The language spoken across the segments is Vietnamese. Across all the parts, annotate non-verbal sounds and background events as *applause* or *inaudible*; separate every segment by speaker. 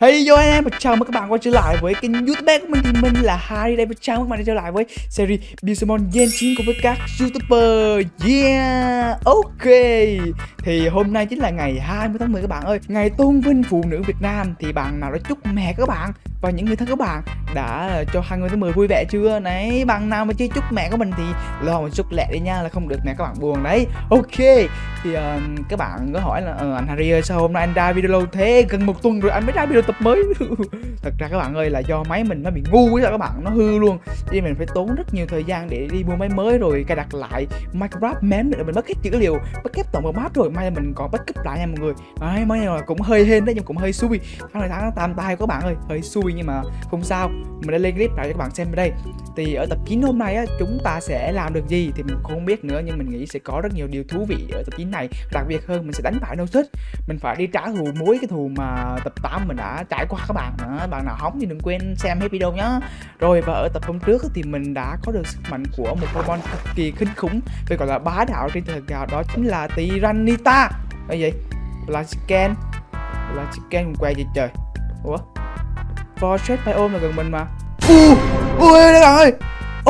Speaker 1: Hey, yo anh em và chào mừng các bạn quay trở lại với kênh youtube của mình. Thì mình là Harry đây và chào mừng các bạn đã trở lại với series Bismon Genshin cùng với các youtuber. Yeah, Ok. Thì hôm nay chính là ngày 20 tháng 10 các bạn ơi. Ngày tôn vinh phụ nữ Việt Nam. Thì bạn nào đã chúc mẹ các bạn và những người thân các bạn đã ờ, cho hai người thứ 10 vui vẻ chưa? Nãy bạn nào mà chưa chúc mẹ của mình thì lo một chút lẹ đi nha là không được mẹ các bạn buồn đấy. Ok Thì uh, các bạn có hỏi là uh, anh Harry ơi sao hôm nay anh ra video lâu thế? Gần một tuần rồi anh mới ra video tập mới. *laughs* Thật ra các bạn ơi là do máy mình nó bị ngu ấy các bạn nó hư luôn. Nên mình phải tốn rất nhiều thời gian để đi mua máy mới rồi cài đặt lại Minecraft mém để mình mất hết dữ liệu mất hết tổng bộ map rồi may là mình còn backup lại nha mọi người. Đấy mới là cũng hơi hên đấy nhưng cũng hơi xui. Tháng này tháng tạm tay các bạn ơi hơi xui nhưng mà không sao. Mình đã lên clip lại cho các bạn xem ở đây. Thì ở tập 9 hôm nay á, chúng ta sẽ làm được gì thì mình không biết nữa, nhưng mình nghĩ sẽ có rất nhiều điều thú vị ở tập 9 này. Đặc biệt hơn, mình sẽ đánh bại Noxus mình phải đi trả thù mối cái thù mà tập 8 mình đã trải qua các bạn nữa. Bạn nào hóng thì đừng quên xem hết video nhá. Rồi, và ở tập hôm trước thì mình đã có được sức mạnh của một Pokemon cực kỳ kinh khủng. Phải gọi là bá đạo trên thời gạo đó chính là tyrannita. Cái gì là Chicken là Chicken quay gì trời? Ủa? Forest Biome là gần mình mà. Ui, ui các bạn ơi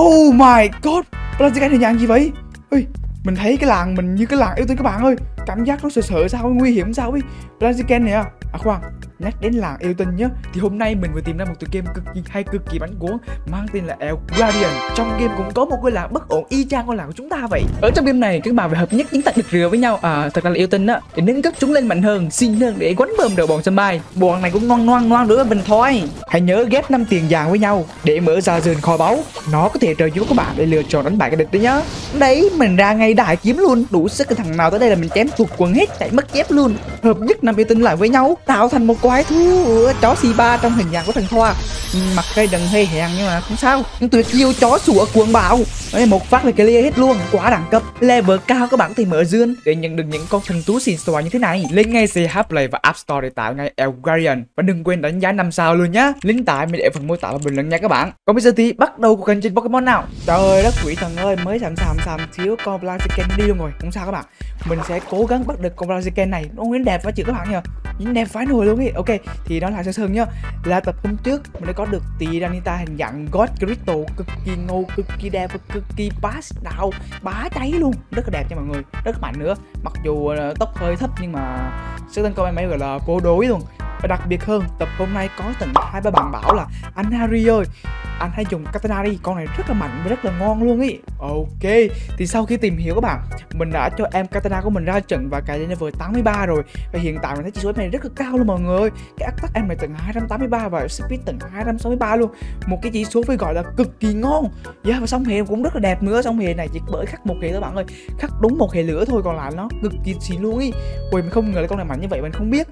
Speaker 1: Oh my god Blaziken hình dạng gì vậy? Ui, mình thấy cái làng mình như cái làng yêu tinh các bạn ơi Cảm giác nó sợ sợ sao, nguy hiểm sao ấy. Blaziken này à. À khoan, nhắc đến làng yêu tinh nhé. thì hôm nay mình vừa tìm ra một tựa game cực kỳ hay, cực kỳ bánh cuốn, mang tên là El Guardian. Trong game cũng có một ngôi làng bất ổn y chang ngôi làng của chúng ta vậy. Ở trong game này, các bạn phải hợp nhất những tạc được rửa với nhau. À thật ra là yêu tinh á, để nâng cấp chúng lên mạnh hơn xin hơn, để quánh bơm đầu bọn sân bay. Bọn này cũng ngoan ngoan ngoan nữa mình thôi. Hãy nhớ ghép năm tiền vàng với nhau, để mở ra dần kho báu. Nó có thể trợ giúp các bạn để lựa chọn đánh bại cái địch đấy nhá. Đấy, mình ra ngay đại kiếm luôn. Đủ sức cái thằng nào tới đây là mình chém tuột quần hết, chạy mất dép luôn. Hợp nhất năm yêu tinh lại với nhau, tạo thành một quái thú chó xì ba trong hình dạng của thằng Thoa mặt cây đừng hơi hèn nhưng mà không sao. Nhưng tuyệt chiêu chó sủa cuồng bạo. Đấy, một phát là clear hết luôn. Quá đẳng cấp. Level cao các bạn thể mở dương. Để nhận được những con thần thú xịn xò như thế này lên ngay CH Play và App Store để tạo ngay El Guardian và đừng quên đánh giá 5 sao luôn nhá. Link tải mình để phần mô tả và bình luận nha các bạn. Còn bây giờ thì bắt đầu cuộc hành trình Pokemon nào? Trời đất quỷ thần ơi mới sàm sàm sàm thiếu con Blaziken đi luôn rồi? Không sao các bạn. Mình sẽ cố gắng bắt được con Blaziken này. Nó nguyên đẹp quá chịu các bạn nhờ. Nhìn đẹp phái nổi luôn ấy ok thì đó là sơ sơ nhá. Là tập hôm trước mình đã có được Tyranitar hình dạng God Crystal cực kỳ ngầu cực kỳ đẹp và cực kỳ bass đạo bá cháy luôn. Rất là đẹp nha mọi người rất mạnh nữa. Mặc dù ờ, uh, tốc hơi thấp nhưng mà sức tấn công em ấy gọi là vô đối luôn. Và đặc biệt hơn tập hôm nay có tận hai ba bạn bảo là anh Harry ơi anh hãy dùng katana đi con này rất là mạnh và rất là ngon luôn ý. Ok thì sau khi tìm hiểu các bạn mình đã cho em katana của mình ra trận và cài lên level 83 rồi. Và hiện tại mình thấy chỉ số này rất là cao luôn mọi người cái attack em này tầng 283 và speed tầng 263 luôn. Một cái chỉ số phải gọi là cực kỳ ngon. Yeah, và song hệ cũng rất là đẹp nữa. Song hệ này chỉ bởi khắc một hệ thôi bạn ơi. Khắc đúng một hệ lửa thôi còn lại nó cực kỳ xịn luôn ý. Ui mình không ngờ là con này mạnh như vậy mình không biết.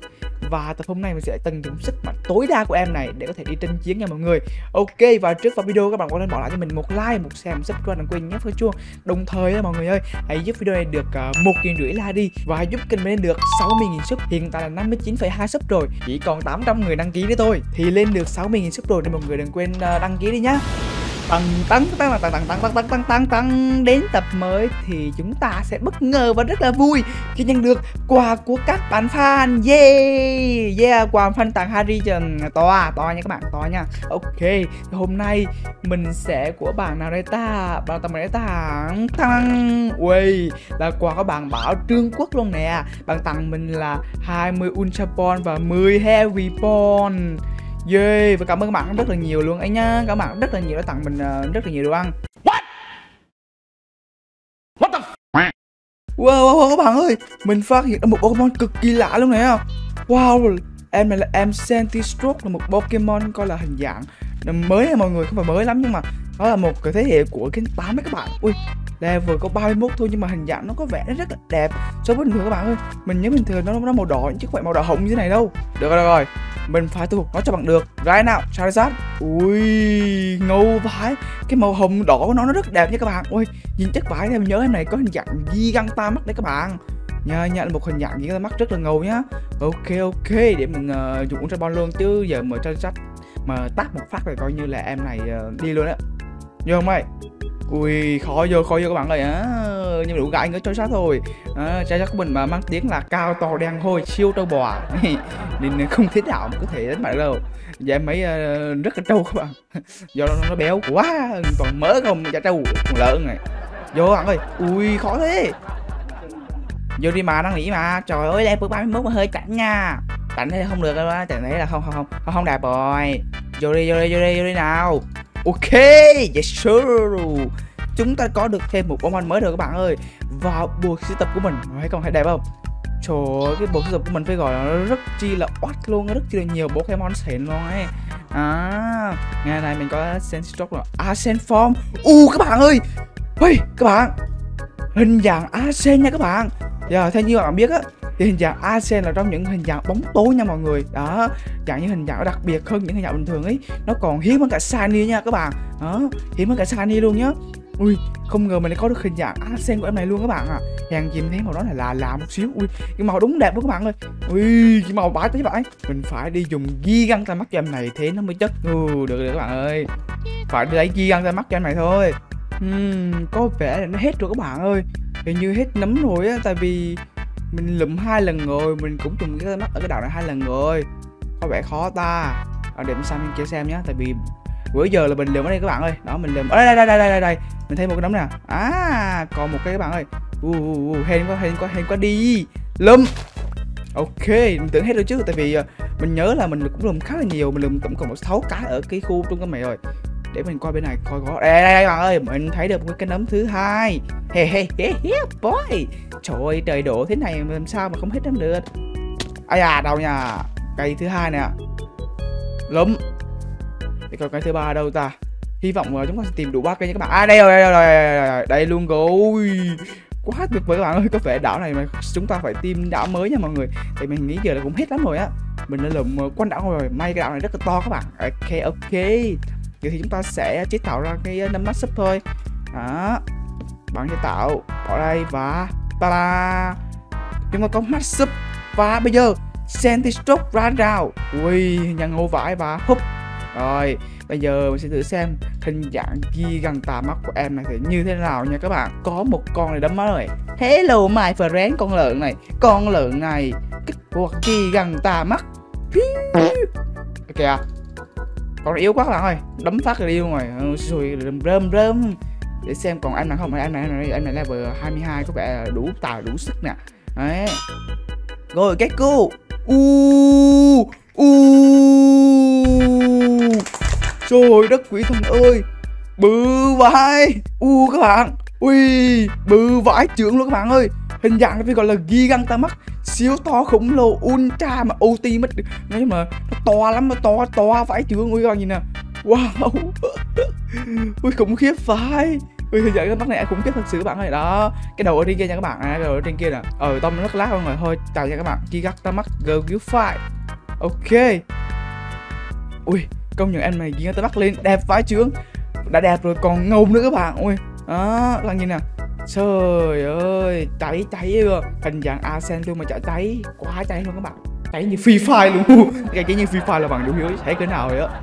Speaker 1: Và tập hôm nay mình sẽ tận dụng sức mạnh tối đa của em này để có thể đi tranh chiến nha mọi người. Ok và trước vào video các bạn có nên bỏ lại cho mình một like một share một subscribe đừng quên nhé phơi chuông. Đồng thời đó, mọi người ơi hãy giúp video này được à, một nghìn rưỡi like đi và giúp kênh mình lên được 60.000 sub. Hiện tại là 59,2 sub rồi chỉ còn 800 người đăng ký nữa thôi. Thì lên được 60.000 sub rồi nên mọi người đừng quên ờ, đăng ký đi nhá tăng tăng tăng tăng tăng tăng tăng tăng tăng tăng tăng đến tập mới thì chúng ta sẽ bất ngờ và rất là vui khi nhận được quà của các bạn fan yeah yeah quà fan tặng Harry trần to to nha các bạn to nha ok hôm nay mình sẽ của bạn nào đây ta bạn tặng đây ta tăng ui là quà của bạn bảo trương quốc luôn nè bạn tặng mình là 20 ultra ball và 10 heavy ball Yeah, và cảm ơn các bạn rất là nhiều luôn. Anh nhá Các bạn rất là nhiều đã tặng mình uh, rất là nhiều đồ ăn. What? What the f... Wow, wow, wow, các bạn ơi. Mình phát hiện ra một Pokemon cực kỳ lạ luôn này Wow, em này là em Stroke là một Pokemon coi là hình dạng mới nha mọi người, không phải mới lắm nhưng mà đó là một cái thế hệ của cái 8 ấy các bạn. Ui, level có 31 thôi nhưng mà hình dạng nó có vẻ rất là đẹp so với bình thường các bạn ơi. Mình nhớ bình thường nó nó màu đỏ chứ không phải màu đỏ hồng như thế này đâu. Được rồi, được rồi. Mình phải thu phục nó cho bằng được. Right nào Charizard. Ui ngầu vãi. Cái màu hồng đỏ của nó nó rất đẹp nha các bạn. Ui nhìn chắc vải em nhớ em này có hình dạng ghi găng ta mắt đấy các bạn. Nha nha là một hình dạng gì mắt rất là ngầu nhá. Ok ok. Để mình uh, dùng ultra ball luôn chứ giờ mở Charizard. Mà tắt một phát rồi coi như là em này uh, đi luôn á vô không mày? ui khó vô khó vô các bạn ơi. Á nhưng mà đủ gãi nữa cho sát thôi. À, trái chắc của mình mà mang tiếng là cao to đen hôi siêu trâu bò. *laughs* Nên không thế nào mà có thể đánh bại đâu. Dạ em mấy uh, à, rất là trâu các bạn. Do nó, nó béo quá toàn mỡ không chả trâu còn lợn này. Vô bạn ơi ui khó thế. Vô đi mà đang nghĩ mà. Trời ơi level 31 mà hơi chảnh nha. Chảnh thế không được đâu á chảnh thế là không không không không, không đẹp rồi. Vô đi vô đi vô đi vô đi nào ok yes sir chúng ta có được thêm một bóng anh mới rồi các bạn ơi. Vào bộ sưu tập của mình thấy không thấy đẹp không? Trời ơi cái bộ sưu tập của mình phải gọi là nó rất chi là oát luôn rất chi là nhiều pokemon xịn luôn ấy à ngày này mình có Senstroke rồi. Ascent Form. U các bạn ơi. Ui các bạn. Hình dạng Ascent nha các bạn. Giờ yeah, theo như bạn biết á thì hình dạng Arsen là trong những hình dạng bóng tối nha mọi người. Đó dạng những hình dạng đặc biệt hơn những hình dạng bình thường ấy. Nó còn hiếm hơn cả Sunny nha các bạn. Đó hiếm hơn cả Sunny luôn nhá. Ui không ngờ mình lại có được hình dạng Arsen của em này luôn các bạn à hàng gì thấy màu đó là là một xíu. Ui cái màu đúng đẹp luôn các bạn ơi. Ui cái màu bãi tới vậy. Mình phải đi dùng ghi găng tay mắt cho em này thế nó mới chất. Ừ được rồi các bạn ơi. Phải đi lấy ghi găng tay mắt cho em này thôi. Uhm, có vẻ là nó hết rồi các bạn ơi. Hình như hết nấm rồi á tại vì mình lụm hai lần rồi, mình cũng trùng cái mắt ở cái đảo này hai lần rồi. Có vẻ khó ta. Ở để mình sang bên kia xem nhé tại vì bữa giờ là mình lượm ở đây các bạn ơi. Đó, mình lượm ở đây đây đây đây đây đây. Mình thấy một cái nấm nè. À còn một cái các bạn ơi. U u u hên quá hên quá hên quá đi. Lụm. Ok, mình tưởng hết rồi chứ, tại vì ờ, mình nhớ là mình cũng lượm khá là nhiều, mình lượm tổng cộng một sáu cái ở cái khu trung tâm này rồi để mình qua bên này coi có. Đây đây, đây bạn ơi mình thấy được một cái nấm thứ hai. He he he he boy. Trời ơi trời đổ thế này làm sao mà không hết nấm được. Ai à đâu nha. Cây thứ hai nè. Lúm để coi cái thứ ba đâu ta. Hy vọng là chúng ta sẽ tìm đủ ba cây nha các bạn. À đây rồi đây rồi đây, rồi, đây luôn rồi. Quá tuyệt vời các bạn ơi có vẻ đảo này mà chúng ta phải tìm đảo mới nha mọi người. Thì mình nghĩ giờ là cũng hết lắm rồi á. Mình đã lượm ờ, quanh đảo rồi. May cái đảo này rất là to các bạn. Ok ok vậy thì chúng ta sẽ chế tạo ra cái ờ, nấm mắt súp thôi. Đó. Bạn chế tạo ở đây và ta da chúng ta có mắt súp và bây giờ Sentistroke ra rào. Ui nhà ngô vãi và húp. Rồi, bây giờ mình sẽ thử xem hình dạng ghi gần tà mắt của em này thì như thế nào nha các bạn. Có một con này đấm mắt rồi. Hello, my friend, con lợn này. Con lợn này. Kích hoạt ghi gần tà mắt. Kìa con yếu quá các bạn ơi. Đấm phát rồi đi luôn ờ, rồi rồi rơm rơm. Rơm để xem còn anh nào không. Anh này anh này anh này level 22 có vẻ đủ tài, đủ sức nè. Đấy. Rồi, cái cô u u. Trời đất quỷ thần ơi. Bự vãi. U các bạn. Ui, bự vãi trưởng luôn các bạn ơi hình dạng nó phải gọi là mắt siêu to khủng lồ ultra mà ultimate. Nói mà nó to lắm mà to to phải chứ ui các bạn nhìn nè wow. *laughs* Ui khủng khiếp phải ui hình dạng cái mắt này khủng khiếp thật sự các bạn ơi. Đó cái đầu ở trên kia nha các bạn. À, cái đầu ở trên kia nè. Ờ tông rất lát luôn rồi. Thôi chào nha các bạn. Mắt girl you fight ok. Ui công nhận em này mắt lên. Đẹp vãi chướng. Đã đẹp rồi còn ngầu nữa các bạn. Ui đó các bạn nhìn nè trời ơi cháy cháy luôn hình dạng arsen luôn mà chả cháy. Quá cháy luôn các bạn. Cháy như free fire luôn. *laughs* Cái cháy như free fire là bằng đủ hiếu thấy cái nào rồi á?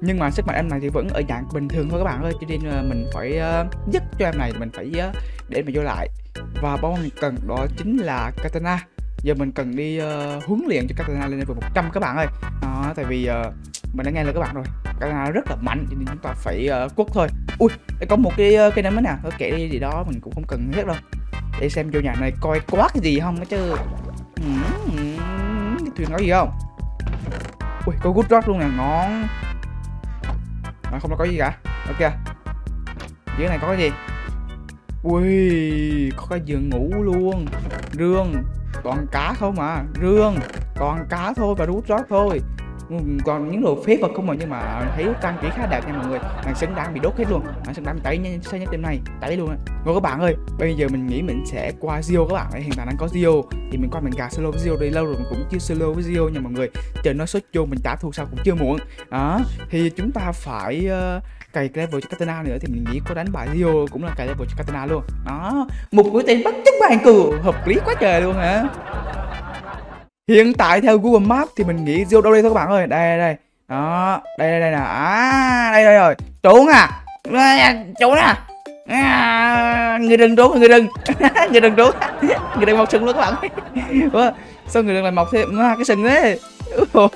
Speaker 1: Nhưng mà sức mạnh em này thì vẫn ở dạng bình thường thôi các bạn ơi. Cho nên ờ, mình phải uh, dứt cho em này mình phải uh, để mà vô lại. Và bom mình cần đó chính là katana. Giờ mình cần đi uh, huấn luyện cho katana lên level 100 các bạn ơi. Đó tại vì uh, mình đã nghe lời các bạn rồi katana ờ, rất là mạnh cho nên chúng ta phải uh, quất thôi. Ui đây có một cái uh, cái nấm nè. Thôi kệ đi gì đó mình cũng không cần hết đâu. Để xem vô nhà này coi quá cái gì không chứ. Cái thuyền có gì không? Ui có good rock luôn nè ngon. À, không có gì cả. Ok. Dưới này có cái gì? Ui có cái giường ngủ luôn. Rương. Toàn cá không mà rương. Toàn cá thôi và rút rót thôi. Ừ, còn những đồ phế vật không mà nhưng mà thấy trang trí khá đẹp nha mọi người. Thằng xứng đáng bị đốt hết luôn. Thằng xứng đáng bị tẩy nhanh sao nhất đêm nay. Tẩy luôn á. Rồi các bạn ơi bây giờ mình nghĩ mình sẽ qua Zio các bạn hiện tại đang có Zio. Thì mình qua mình gà solo với Zio đây lâu rồi mình cũng chưa solo với Zio nha mọi người. Chờ nó xuất vô mình trả thù sao cũng chưa muộn. Đó. Thì chúng ta phải uh, cày level cho Katana nữa thì mình nghĩ có đánh bại zio cũng là cày level cho Katana luôn. Đó. Một mũi tên bắt chúng bàn cừu hợp lý quá trời luôn hả? Hiện tại theo Google Maps thì mình nghĩ Rio đâu đây thôi các bạn ơi. Đây đây đó đây đây đây nè. À đây đây rồi. Trốn à? Trốn à? À, người đừng trốn người đừng. *laughs* Người đừng trốn. Người đừng mọc sừng luôn các bạn Ủa, sao người đừng lại mọc thêm? À, cái sừng thế. Ủa,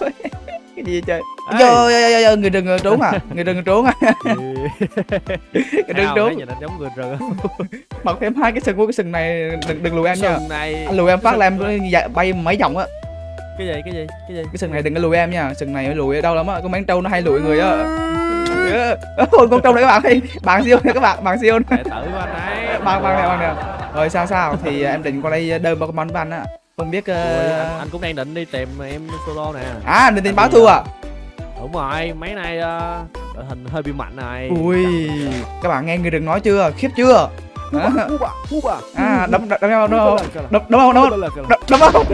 Speaker 1: cái gì vậy trời?
Speaker 2: Ê.
Speaker 1: Yo, yo, yo, yo, người đừng trốn à người đừng trốn à. *laughs* Người đừng
Speaker 2: Nào,
Speaker 1: trốn.
Speaker 2: nhìn anh giống người rừng *laughs*
Speaker 1: mọc thêm hai cái sừng của cái sừng này đừng đừng lùi em nha.
Speaker 2: Sừng này.
Speaker 1: Anh lùi em phát là em dạ- bay mấy vòng á.
Speaker 2: Cái gì cái gì cái gì?
Speaker 1: Cái sừng này đừng có lùi em nha sừng này lùi ở đâu lắm á có mấy con trâu nó hay lùi người á. *laughs* Ôi, con trâu này các bạn ơi bạn siêu các bạn bạn siêu
Speaker 2: đệ tử anh ấy.
Speaker 1: Bạn bạn nè bạn nè rồi sao sao? Thì em định qua đây đơn Pokemon với anh á không biết
Speaker 2: Ui,
Speaker 1: ờ,
Speaker 2: anh, anh cũng đang định đi tìm em solo nè
Speaker 1: à định tìm báo thù à
Speaker 2: đúng rồi mấy nay ờ, đội hình hơi bị mạnh này
Speaker 1: ui các bạn nghe người đừng nói chưa khiếp chưa à đấm đấm đấm đấm đấm đấm đấm không đấm không đấm không đấm không đấm không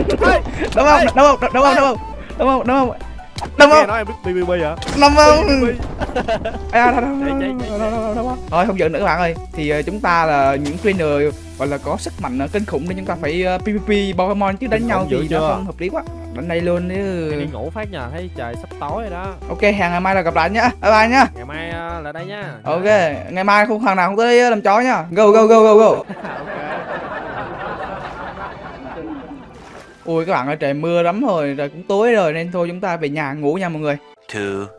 Speaker 1: đấm không đấm không đấm không đấm không đấm không đấm không đấm
Speaker 2: nghe
Speaker 1: không?
Speaker 2: nói em biết BBB
Speaker 1: đấm không. *laughs* À, thôi, không giận nữa các bạn ơi. Thì ờ, chúng ta là những trainer gọi là có sức mạnh ờ, kinh khủng nên chúng ta phải ờ, PvP Pokemon chứ đánh nhau thì nó
Speaker 2: chưa?
Speaker 1: không hợp lý quá. Đánh đây luôn chứ.
Speaker 2: Đi ngủ phát nhờ thấy trời sắp tối rồi đó.
Speaker 1: Ok hẹn ngày mai là gặp lại nhá. Bye bye nhá.
Speaker 2: Ngày mai là đây nha.
Speaker 1: Ok ngày mai không thằng nào không tới làm chó nhá. Go go go go go *laughs*
Speaker 2: ok
Speaker 1: Ui các bạn ơi trời mưa lắm rồi Rồi cũng tối rồi nên thôi chúng ta về nhà ngủ nha mọi người.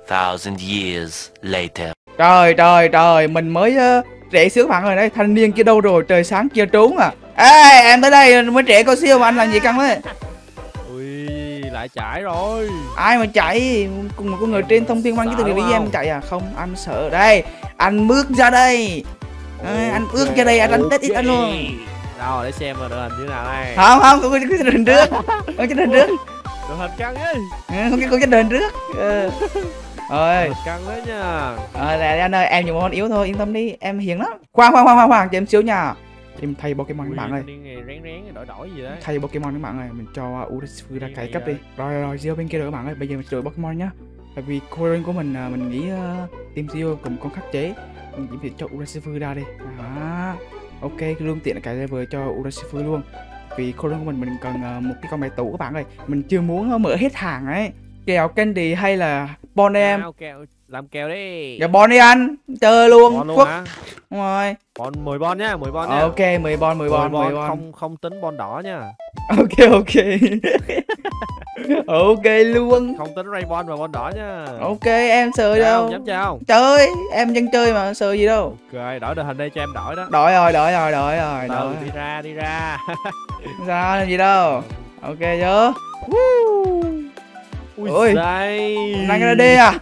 Speaker 3: 2,000 years later.
Speaker 1: Trời trời trời mình mới uh, trẻ xíu các bạn ơi đây thanh niên kia đâu rồi trời sáng kia trốn à. Ê em tới đây mới trẻ con siêu mà anh làm gì căng thế
Speaker 2: ui lại chạy rồi.
Speaker 1: Ai mà chạy? Cùng một con người trên thông tin văn chứ từ
Speaker 2: đúng
Speaker 1: em chạy à? Không anh sợ đây anh bước ra đây. Ê, anh bước ra đây anh đánh tết ít anh luôn
Speaker 2: đâu để xem mà đội hình như nào đây.
Speaker 1: Không không không có cái hình trước. Không cái hình trước.
Speaker 2: Đội hình căng ấy.
Speaker 1: Ừ, không cái không cái hình trước. Ừ.
Speaker 2: hình căng đấy nha.
Speaker 1: Ờ là anh ơi em dùng món yếu thôi yên tâm đi em hiền lắm. Khoan khoan khoan khoan khoan cho em xíu nha. Em thay Pokemon các bạn ơi.
Speaker 2: Ui, này rén rén đổi đổi gì đấy.
Speaker 1: Thay Pokemon các bạn ơi mình cho Urasfu ra cải cấp đi.
Speaker 2: rồi.
Speaker 1: rồi rồi Zio bên kia rồi các bạn ơi. Bây giờ mình đổi Pokemon nhá. Tại vì Koren của mình à, mình nghĩ uh, team Zio cùng con khắc chế. Mình chỉ việc cho Urasfu ra đi. Đó ok luôn tiện là level cho urashifu luôn. Vì Koren của mình mình cần uh, một cái con bài tủ các bạn ơi. Mình chưa muốn ờ, mở hết hàng ấy. Kèo Candy hay là Bon em
Speaker 2: Nào, làm kèo đi.
Speaker 1: Dạ Bon đi anh. Chơi luôn.
Speaker 2: Bon luôn
Speaker 1: Quốc.
Speaker 2: hả?
Speaker 1: Đúng rồi.
Speaker 2: Bon 10 bon nhá 10 bon nhá
Speaker 1: ok 10 bon 10 bon 10 bon
Speaker 2: không không tính bon đỏ nha.
Speaker 1: Ok ok. *laughs* Ok luôn.
Speaker 2: Không tính ray bon và bon đỏ nha.
Speaker 1: Ok em sợ
Speaker 2: Chào,
Speaker 1: đâu.
Speaker 2: dám chào
Speaker 1: chơi. Em dân chơi mà sợ gì đâu.
Speaker 2: Ok đổi đội hình đây cho em đổi đó.
Speaker 1: Đổi rồi đổi rồi đổi rồi
Speaker 2: ừ,
Speaker 1: đổi.
Speaker 2: đi ra đi ra. *laughs*
Speaker 1: Sao làm gì đâu. Ok chưa
Speaker 2: ui
Speaker 1: Ôi.
Speaker 2: giời.
Speaker 1: năng ra đi à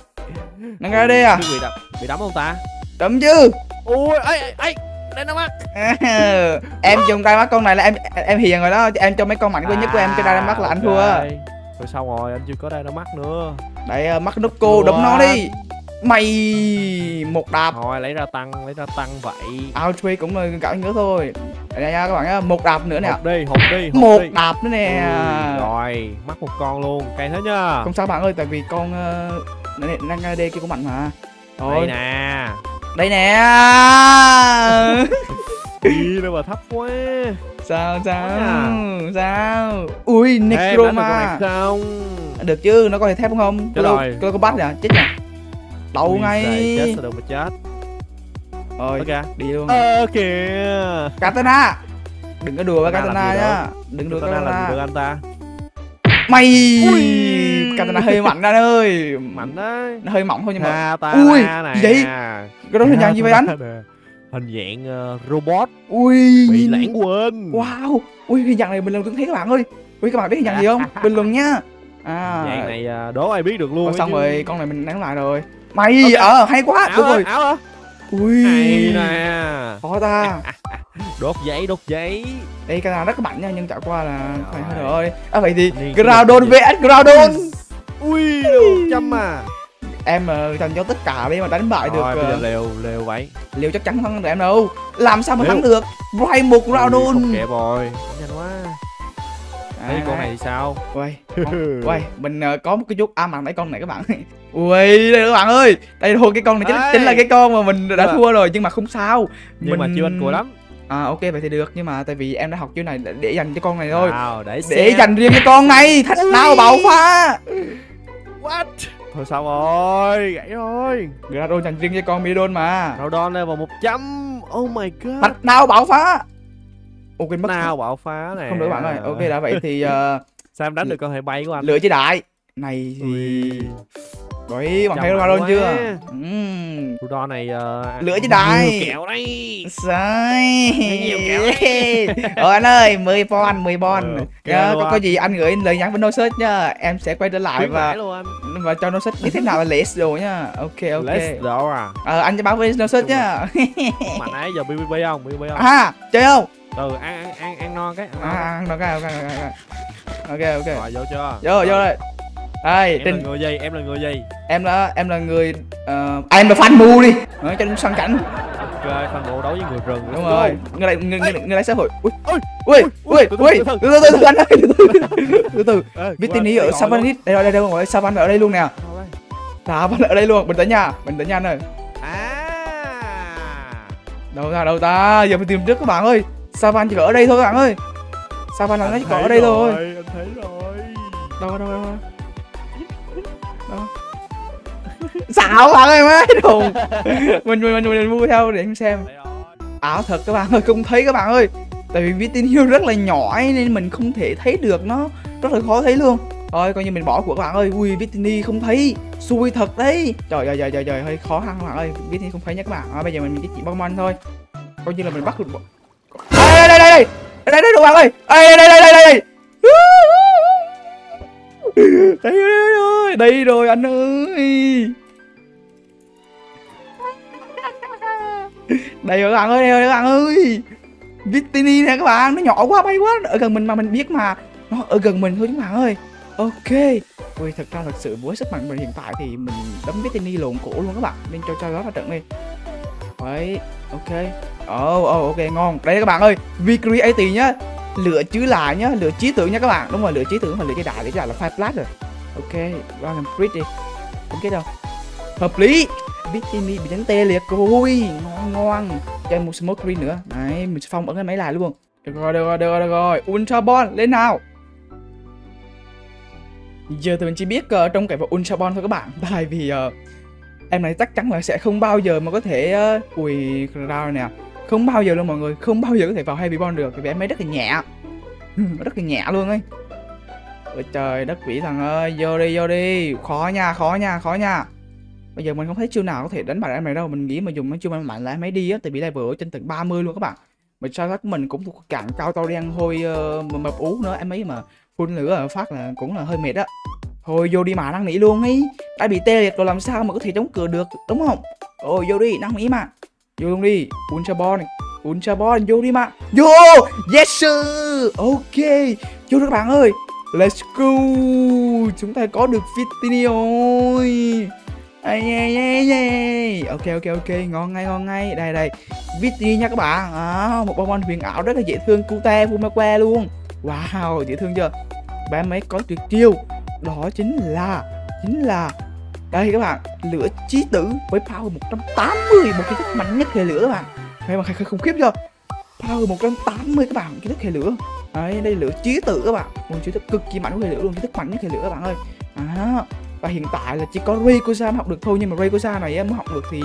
Speaker 1: năng ra đi à?
Speaker 2: Bị đập bị đấm không ta?
Speaker 1: Đấm chứ.
Speaker 2: Ui ấy ấy, đây nó mắt. *laughs*
Speaker 1: Em dùng tay mắt con này là em em hiền rồi đó em cho mấy con mạnh của nhất của em cho tay mắt là anh thua.
Speaker 2: À, rồi xong rồi anh chưa có đây nó mắt nữa.
Speaker 1: Đấy mắt nước cô đấm nó đi. Mày một đạp.
Speaker 2: Thôi lấy ra tăng lấy ra tăng vậy.
Speaker 1: Outtrade cũng là cỡ nữa thôi. Đây nha các bạn nhá một đạp nữa nè.
Speaker 2: Hụt đi hụt đi hụt
Speaker 1: một
Speaker 2: đi.
Speaker 1: đạp nữa nè.
Speaker 2: Ui, rồi mắt một con luôn. Cay thế nha
Speaker 1: không sao bạn ơi tại vì con uh, năng AD kia của mạnh mà.
Speaker 2: Đây
Speaker 1: rồi
Speaker 2: nè.
Speaker 1: Đây nè. *laughs*
Speaker 2: Đi *laughs* đâu mà thấp quá.
Speaker 1: Sao sao?
Speaker 2: à.
Speaker 1: sao? Ui necroma.
Speaker 2: không?
Speaker 1: Được chứ nó có thể thép không?
Speaker 2: Chết
Speaker 1: tôi
Speaker 2: rồi.
Speaker 1: tôi có bắt nè chết đậu
Speaker 2: Ui,
Speaker 1: ngay.
Speaker 2: chết sao được mà chết.
Speaker 1: Rồi
Speaker 2: ok.
Speaker 1: đi luôn.
Speaker 2: Kìa
Speaker 1: katana. Đừng có đùa với
Speaker 2: Katana
Speaker 1: katana nhá. đừng đùa
Speaker 2: đang làm gì được
Speaker 1: katana
Speaker 2: anh ta
Speaker 1: mày
Speaker 2: Ui.
Speaker 1: katana hơi mạnh anh ơi
Speaker 2: mạnh đấy.
Speaker 1: Nó hơi mỏng thôi nhưng mà Ui,
Speaker 2: này
Speaker 1: gì vậy? cái đó hình dạng gì vậy anh?
Speaker 2: Hình dạng ờ, robot.
Speaker 1: Ui.
Speaker 2: Bị
Speaker 1: nhìn
Speaker 2: lãng quên.
Speaker 1: Wow. Ui hình dạng này bình luận tôi thấy các bạn ơi. Ui các bạn biết hình dạng gì không? *laughs* Bình luận nhá à.
Speaker 2: Dạng này ờ, đố ai biết được luôn
Speaker 1: xong
Speaker 2: chứ.
Speaker 1: rồi con này mình đánh lại rồi. Mày
Speaker 2: Ok.
Speaker 1: ờ hay quá.
Speaker 2: Áo
Speaker 1: được rồi.
Speaker 2: Áo
Speaker 1: ui.
Speaker 2: Này nè.
Speaker 1: Khó ta *laughs*
Speaker 2: đốt giấy đốt giấy.
Speaker 1: Đây cái nào rất mạnh nha nhưng chả qua là phải
Speaker 2: Rồi.
Speaker 1: hơi rồi. À vậy thì Groudon vs Groudon
Speaker 2: ui một trăm à.
Speaker 1: Em mà dành cho tất cả đi mà đánh bại được
Speaker 2: rồi bây giờ
Speaker 1: ờ,
Speaker 2: lều lều vậy.
Speaker 1: Liệu chắc chắn thắng được em đâu. Làm sao mà thắng được? Rai một
Speaker 2: không kẹp rồi. Nhanh quá. Thấy con này thì sao?
Speaker 1: Uầy, con- uầy, mình ờ, có một cái chút am ăn mấy con này các bạn. *laughs* Ui, đây các bạn ơi. Đây thôi cái con này chính, chính là cái con mà mình đã
Speaker 2: mà-
Speaker 1: thua rồi Nhưng mà không sao.
Speaker 2: Nhưng mà
Speaker 1: Mình-
Speaker 2: chưa anh cùi lắm
Speaker 1: À ok vậy thì được. Nhưng mà tại vì em đã học chữ này để, để dành cho con này thôi.
Speaker 2: Nào để
Speaker 1: Để
Speaker 2: xem.
Speaker 1: dành riêng cho con này. Thách đao bạo phá.
Speaker 2: What? Thôi sao rồi gãy rồi
Speaker 1: Gyarados dành riêng cho con Midon mà.
Speaker 2: Rodon level 100 oh my god.
Speaker 1: Bạch nào bạo phá. Ok mất.
Speaker 2: Nào bạo phá này
Speaker 1: không được bạn ơi ok đã vậy thì uh, *laughs*
Speaker 2: sao em đánh được con hệ bay của anh?
Speaker 1: lựa chế đại. Này thì
Speaker 2: Ui.
Speaker 1: Đấy, bạn thấy
Speaker 2: quá.
Speaker 1: chưa? Ừm,
Speaker 2: Rodon này uh,
Speaker 1: Lửa chứ
Speaker 2: nhiều kẹo đây
Speaker 1: Sai.
Speaker 2: nhiều kẹo đấy.
Speaker 1: Ờ *laughs* anh ơi, 10 bon, 10 bon.
Speaker 2: Ừ, ok
Speaker 1: Nhớ,
Speaker 2: luôn
Speaker 1: có, có gì anh gửi lời nhắn với Nosearch nhá. Em sẽ quay trở lại và và cho Nosearch biết thế nào *laughs* là lễ đồ nhá. Ok ok.
Speaker 2: let's go à
Speaker 1: Ờ anh sẽ báo với Nosearch nhá. *laughs*
Speaker 2: mạnh ấy giờ BBB không BBB không
Speaker 1: à, chơi không?
Speaker 2: từ ăn ăn ăn ăn no cái ăn no
Speaker 1: À,
Speaker 2: cái.
Speaker 1: ăn được cái, ok ok ok. Ok ok.
Speaker 2: rồi vô chưa
Speaker 1: Vô vô đây. Đây,
Speaker 2: em là
Speaker 1: trên
Speaker 2: người gì em là người gì
Speaker 1: em là em là người ờ, à, em là fan mu đi. Ờ, cho săn cảnh.
Speaker 2: ok phân bộ đấu với người rừng.
Speaker 1: Đúng
Speaker 2: let's
Speaker 1: rồi người lại người người, người lại xã hội. Ui ui ui ui.
Speaker 2: từ
Speaker 1: từ.
Speaker 2: Từ.
Speaker 1: từ anh ơi từ từ. Từ từ. *laughs* Vitini ở Savanit đây đây đây rồi Savan ở đây luôn nè? Savan ở đây luôn bình tĩnh nha bình tĩnh nha anh ơi.
Speaker 2: À.
Speaker 1: Đâu ra đâu ta giờ phải tìm trước các bạn ơi. Savan chỉ có ở đây thôi các bạn ơi. Savan là nó chỉ có ở đây thôi.
Speaker 2: anh thấy rồi.
Speaker 1: Đâu đâu đâu *laughs* xạo bạn ơi? Mấy đồ. Mình mình mình, mình mua theo để em xem. Ảo thật các bạn ơi không thấy các bạn ơi. Tại vì Vitinho rất là nhỏ ấy, nên mình không thể thấy được. Nó rất là khó thấy luôn. Thôi coi như mình bỏ cuộc các bạn ơi. Ui Vitini không thấy. Xui thật đấy. Trời ơi trời trời trời hơi khó khăn các bạn ơi. Vitini không thấy nhé các bạn. À, bây giờ mình chỉ chỉ Pokemon thôi. Coi như là mình bắt được đây đây đây đây đây đây đây các bạn ơi. Đây đây đây đây đây đây đây rồi đây rồi anh ơi. Đây rồi các bạn ơi đây rồi các bạn ơi. Vitini nè các bạn nó nhỏ quá bay quá. Ở gần mình mà mình biết mà. Nó ở gần mình thôi các bạn ơi. Ok. Ui thật ra thật sự với sức mạnh mình hiện tại thì mình đấm Vitini lộn cổ luôn các bạn. Nên cho cho nó vào trận đi. Đấy ok. Oh, oh, ok ngon. Đây các bạn ơi. V creative nhá lựa chữ lại nhá lựa trí tưởng nhá các bạn. Đúng rồi lựa trí tưởng và lựa cái đại để trả là five plus rồi. Ok qua làm crit đi. Không kết đâu. Hợp lý. Vitini bị đánh tê liệt rồi. Ngon ngon. Cho em một smoke green nữa. Đấy mình sẽ phong ấn cái máy lại luôn. Được rồi được rồi được rồi được rồi. Ultra ball lên nào. Giờ thì mình chỉ biết ờ, uh, trong cái vào ultra ball thôi các bạn. Tại vì uh, em này chắc chắn là sẽ không bao giờ mà có thể uh, ui ra nè không bao giờ luôn mọi người không bao giờ có thể vào heavy bond được vì em ấy rất là nhẹ. *laughs* Rất là nhẹ luôn ấy. Ôi trời đất quỷ thằng ơi vô đi vô đi. Khó nha khó nha khó nha. Bây giờ mình không thấy chiêu nào có thể đánh bại em này đâu mình nghĩ mà dùng mấy chiêu mạnh mạnh là em ấy đi á tại vì level ở trên tầng 30 luôn các bạn. Mà sao của mình cũng thuộc cạn cao to đen hôi uh, mập ú nữa em ấy mà phun lửa phát là cũng là hơi mệt á. Thôi vô đi mà năng nỉ luôn ấy. Đã bị tê liệt rồi làm sao mà có thể chống cự được đúng không? Ôi vô đi năng nỉ mà vô luôn đi. Ultra ball ultra ball vô đi mà. Vô! Yes sir! Ok. Vô được các bạn ơi. Let's go. Chúng ta có được Fitini ơi Ai, ai, ai, ai. ok ok ok. Ngon ngay ngon ngay. Đây đây. Vitini nha các bạn. À, một bông huyền ảo rất là dễ thương. Cute Fumaque luôn. Wow dễ thương chưa? Bé mấy có tuyệt chiêu. Đó chính là chính là đây các bạn lửa chí tử với power 180 một cái thức mạnh nhất hệ lửa các bạn. Hay mà khủng khiếp chưa? Power 180 các bạn cái thức hệ lửa. Đấy đây lửa chí tử các bạn. Một kiến thức cực kỳ mạnh của hệ lửa luôn cái thức mạnh nhất hệ lửa các bạn ơi. À, và hiện tại là chỉ có Rayquaza mới học được thôi nhưng mà Rayquaza này á, mới học được thì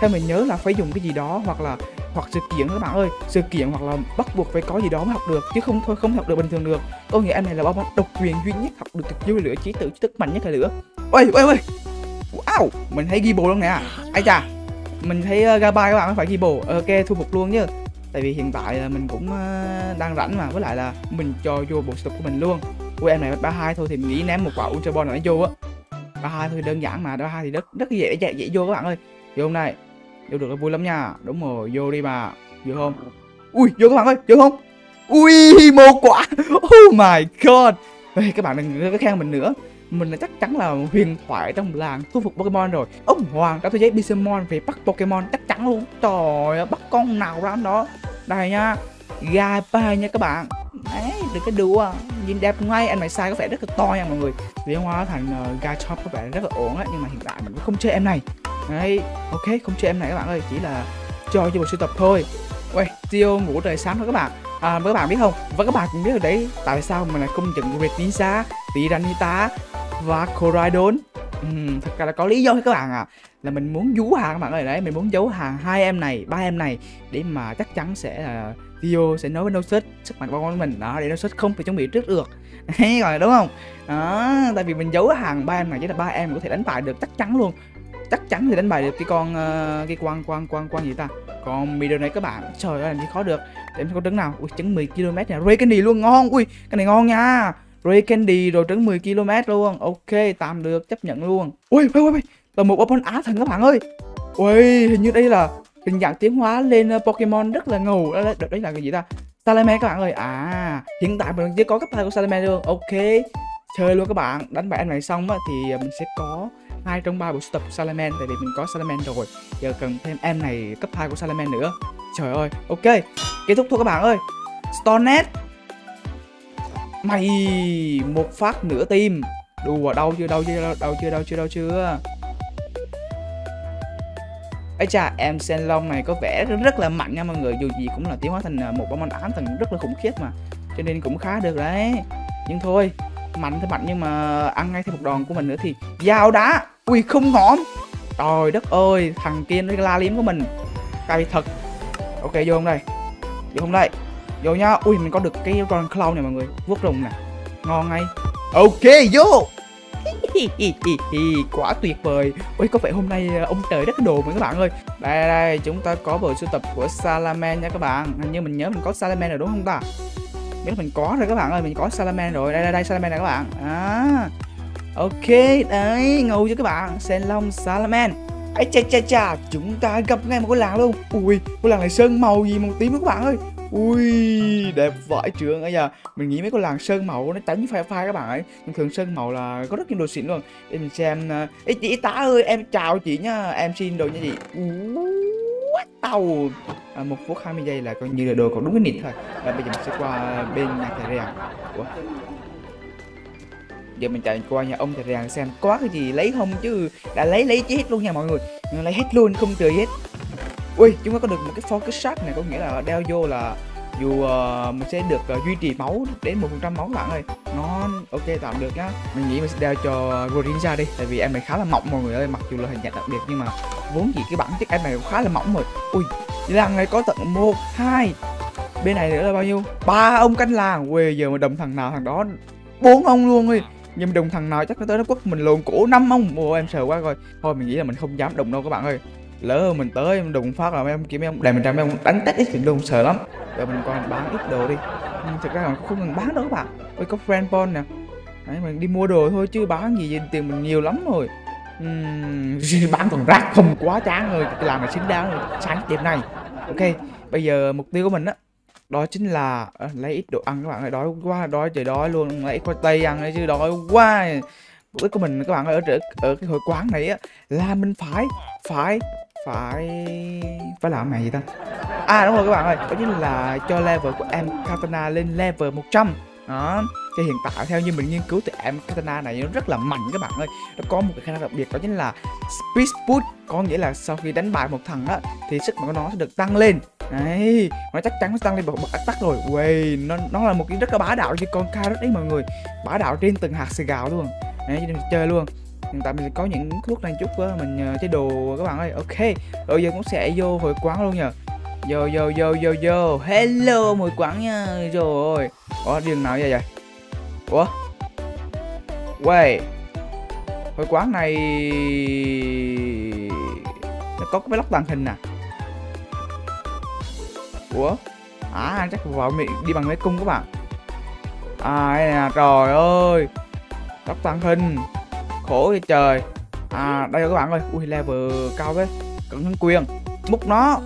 Speaker 1: theo mình nhớ là phải dùng cái gì đó hoặc là hoặc sự kiện các bạn ơi. Sự kiện hoặc là bắt buộc phải có gì đó mới học được chứ không thôi không học được bình thường được. Có nghĩa anh này là bao độc quyền duy nhất học được tuyệt chiêu lửa chí tử trí thức mạnh nhất hệ lửa. Ôi ôi ôi! Wow mình thấy ghi bồ luôn nè. Ai chà mình thấy ờ, uh, Gabai các bạn phải ghi bồ ờ, ok thu phục luôn chứ. Tại vì hiện tại là mình cũng uh, đang rảnh mà với lại là mình cho vô bộ sụp của mình luôn. Ui em này ba hai thôi thì mình nghĩ ném một quả ultra ball là nó vô á. Ba hai thôi đơn giản mà ba hai thì rất rất dễ dễ dễ vô các bạn ơi. Vô hôm nay vô được là vui lắm nha. Đúng rồi vô đi mà. Vô không? Ui vô các bạn ơi vô không? Ui một quả. *laughs* Oh my god. Ê, các bạn đừng có khen mình nữa mình là chắc chắn là huyền thoại trong làng thu phục Pokemon rồi. Ông Hoàng đã thu giấy Pokemon về bắt Pokemon chắc chắn luôn. Trời ơi bắt con nào ra đó. Đây nha Gapai nha các bạn. Đấy đừng cái đùa. Nhìn đẹp ngay anh mày sai có vẻ rất là to nha mọi người. Vì hóa thành ờ, uh, Garchomp có vẻ rất là ổn á nhưng mà hiện tại mình cũng không chơi em này. Đấy ok không chơi em này các bạn ơi chỉ là cho cho một sưu tập thôi. Uầy, Tio ngủ trời sáng thôi các bạn. À, các bạn biết không? Và các bạn cũng biết rồi đấy tại sao mình lại không nhận Red Ninja Piranita và Coridon uhm, thật ra là có lý do các bạn à là mình muốn giấu hàng các bạn ơi. Đấy mình muốn giấu hàng hai em này ba em này để mà chắc chắn sẽ là video sẽ nói với Noset sức mạnh của con mình. Đó để Noset không phải chuẩn bị trước được. *laughs* Đấy, rồi đúng không? Đó tại vì mình giấu hàng ba em này chỉ là ba em có thể đánh bại được chắc chắn luôn. Chắc chắn thì đánh bại được cái con uh, cái quan quan quan quan gì ta? Còn video này các bạn. Trời ơi làm gì khó được. Để em có trứng nào. Ui trứng 10 km nè. Ray này luôn ngon. Ui cái này ngon nha ray candy rồi trứng 10 km luôn. Ok tạm được chấp nhận luôn. Ui ui ui là một Pokemon Á thần các bạn ơi. Ui hình như đây là hình dạng tiến hóa lên ờ, Pokemon rất là ngầu. Đấy, đấy, là cái gì ta? Salaman các bạn ơi. À hiện tại mình chỉ có cấp 2 của Salaman luôn ok chơi luôn các bạn. Đánh bại anh này xong á thì ờ, mình sẽ có hai trong ba bộ sưu tập Salaman tại vì mình có Salaman rồi. Giờ cần thêm em này cấp 2 của Salaman nữa. Trời ơi ok kết thúc thôi các bạn ơi. Stornet mày một phát nửa tim. Đùa đâu chưa đâu chưa đâu chưa đâu chưa đâu chưa? Ấy chà em sen long này có vẻ rất, rất là mạnh nha mọi người. Dù gì cũng là tiến hóa thành à, một bóng môn án thần rất là khủng khiếp mà. Cho nên cũng khá được đấy. Nhưng thôi mạnh thì mạnh nhưng mà ăn ngay thêm một đòn của mình nữa thì dao đá. Ui không ngõm. Trời đất ơi thằng kia nó la liếm của mình. Cay thật. Ok vô không đây. Vô không đây vô nha ui mình có được cái Ron Cloud này mọi người. Vuốt rùng nè. Ngon ngay. Ok vô. *laughs* Quá tuyệt vời. Ui có vẻ hôm nay ờ, ông trời đất đồ mà các bạn ơi. Đây đây chúng ta có bộ sưu tập của Salaman nha các bạn. Hình như mình nhớ mình có Salaman rồi đúng không ta? Biết mình có rồi các bạn ơi mình có Salaman rồi. Đây đây đây Salaman này các bạn. À. Ok đấy ngầu cho các bạn? Sen long Salaman. Ấy cha cha cha chúng ta gặp ngay một cái làng luôn. Ui cái làng này sơn màu gì màu tím các bạn ơi ui đẹp vãi trường ấy giờ mình nghĩ mấy con làng sơn màu nó tránh phai phai các bạn ấy. Thường thường sơn màu là có rất nhiều đồ xịn luôn. Để mình xem à, ấy chị tá ơi em chào chị nhá. Em xin đồ nha chị. Quá tàu à, một phút 20 giây là coi như là đồ còn đúng cái nịt thôi. À, bây giờ mình sẽ qua bên nhà thầy rèn. Ủa? giờ mình chạy qua nhà ông thầy rèn xem có cái gì lấy không chứ. Đã lấy lấy chết luôn nha mọi người. Lấy hết luôn không từ hết ui chúng ta có được một cái focus shot này có nghĩa là đeo vô là dù uh, mình sẽ được uh, duy trì máu đến một phần trăm máu bạn ơi nó ok tạm được nhá. Mình nghĩ mình sẽ đeo cho Gorinja đi tại vì em này khá là mỏng mọi người ơi mặc dù là hình dạng đặc biệt nhưng mà vốn gì cái bản chất em này cũng khá là mỏng rồi. Ui làng này có tận một hai bên này nữa là bao nhiêu? Ba ông canh làng. Quê giờ mà đồng thằng nào thằng đó bốn ông luôn ơi nhưng đồng thằng nào chắc nó tới nó quất mình lồn cổ năm ông. Ồ em sợ quá rồi. Thôi mình nghĩ là mình không dám đụng đâu các bạn ơi lỡ mình tới em đụng phát là mấy em kiếm em. Đèn mình trăm em đánh test ít luôn sợ lắm. Rồi mình còn bán ít đồ đi. Nhưng thực ra là không cần bán đâu các bạn. Với có friend bon nè. Đấy mình đi mua đồ thôi chứ bán gì tiền mình nhiều lắm rồi. Uhm, *laughs* bán còn rác không? Quá chán rồi. Cái làm là xứng đáng rồi. Sáng tiệm này. Ok bây giờ mục tiêu của mình á đó chính là à, lấy ít đồ ăn các bạn ơi. Đói quá đói trời đói luôn. Lấy khoai tây ăn đấy chứ đói quá. Mục đích của mình các bạn ơi ở ở cái hội quán này á là mình phải phải phải phải làm mẹ gì ta? À đúng rồi các bạn ơi, đó chính là cho level của em katana lên level 100 đó thì hiện tại theo như mình nghiên cứu thì em katana này nó rất là mạnh các bạn ơi. Nó có một cái khả năng đặc biệt, đó chính là speed boost, có nghĩa là sau khi đánh bại một thằng á, thì sức mạnh của nó sẽ được tăng lên. Đấy nó chắc chắn nó tăng lên bậc bậc tắc rồi. Quay nó nó là một cái rất là bá đạo như con carrot đấy mọi người. Bá đạo trên từng hạt xì gạo luôn. Đấy, cho nên chơi luôn hiện tại mình có những thuốc này chút á, mình ờ, chế đồ các bạn ơi, ok rồi giờ cũng sẽ vô hội quán luôn nhờ. Vô vô vô vô vô. Hello hội quán nha. Rồi ủa đường nào vậy vậy? Ủa? Wait Hội quán này Nó có cái block tàng hình nè Ủa? À chắc vào miệng, đi bằng máy cung các bạn. À đây nè, trời ơi. Block tàng hình. Khổ vậy trời. À đây rồi các bạn ơi. Ui, level cao thế. Cận thân quyền. Múc nó.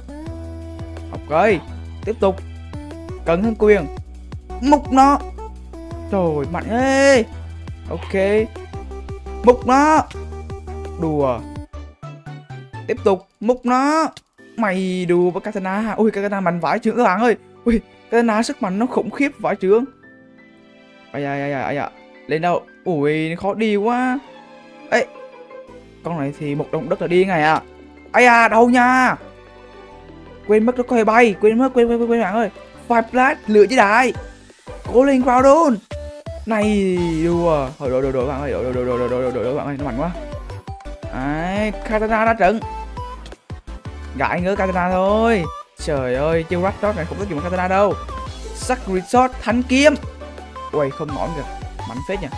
Speaker 1: Ok. Tiếp tục. Cận thân quyền. Múc nó. Trời, mạnh ê Ok. Múc nó. Đùa. Tiếp tục. Múc nó. Mày đùa với Katana. Ui, Katana mạnh vãi trưởng các bạn ơi. Ui, Katana sức mạnh nó khủng khiếp vãi trưởng ai da ai da ai da Lên đâu? Ui khó đi quá. Ê Con này thì một động đất là đi ngày à? Ây à đâu nha? Quên mất nó có thể bay Quên mất quên quên quên, quên bạn ơi. Five Blast lửa chứ đại Cố lên Crowdon Này đùa. Thôi đổi đổi đổi bạn ơi Đổi đổi đổi đổi đổi đổi đổi bạn ơi Nó mạnh quá. Đấy, Katana ra trận. Gãi ngứa Katana thôi. Trời ơi, chiêu Rakdos này không có dùng Katana đâu. Sắc Resort Thánh Kiếm. Ui, không nổi kìa. Mạnh phết nha.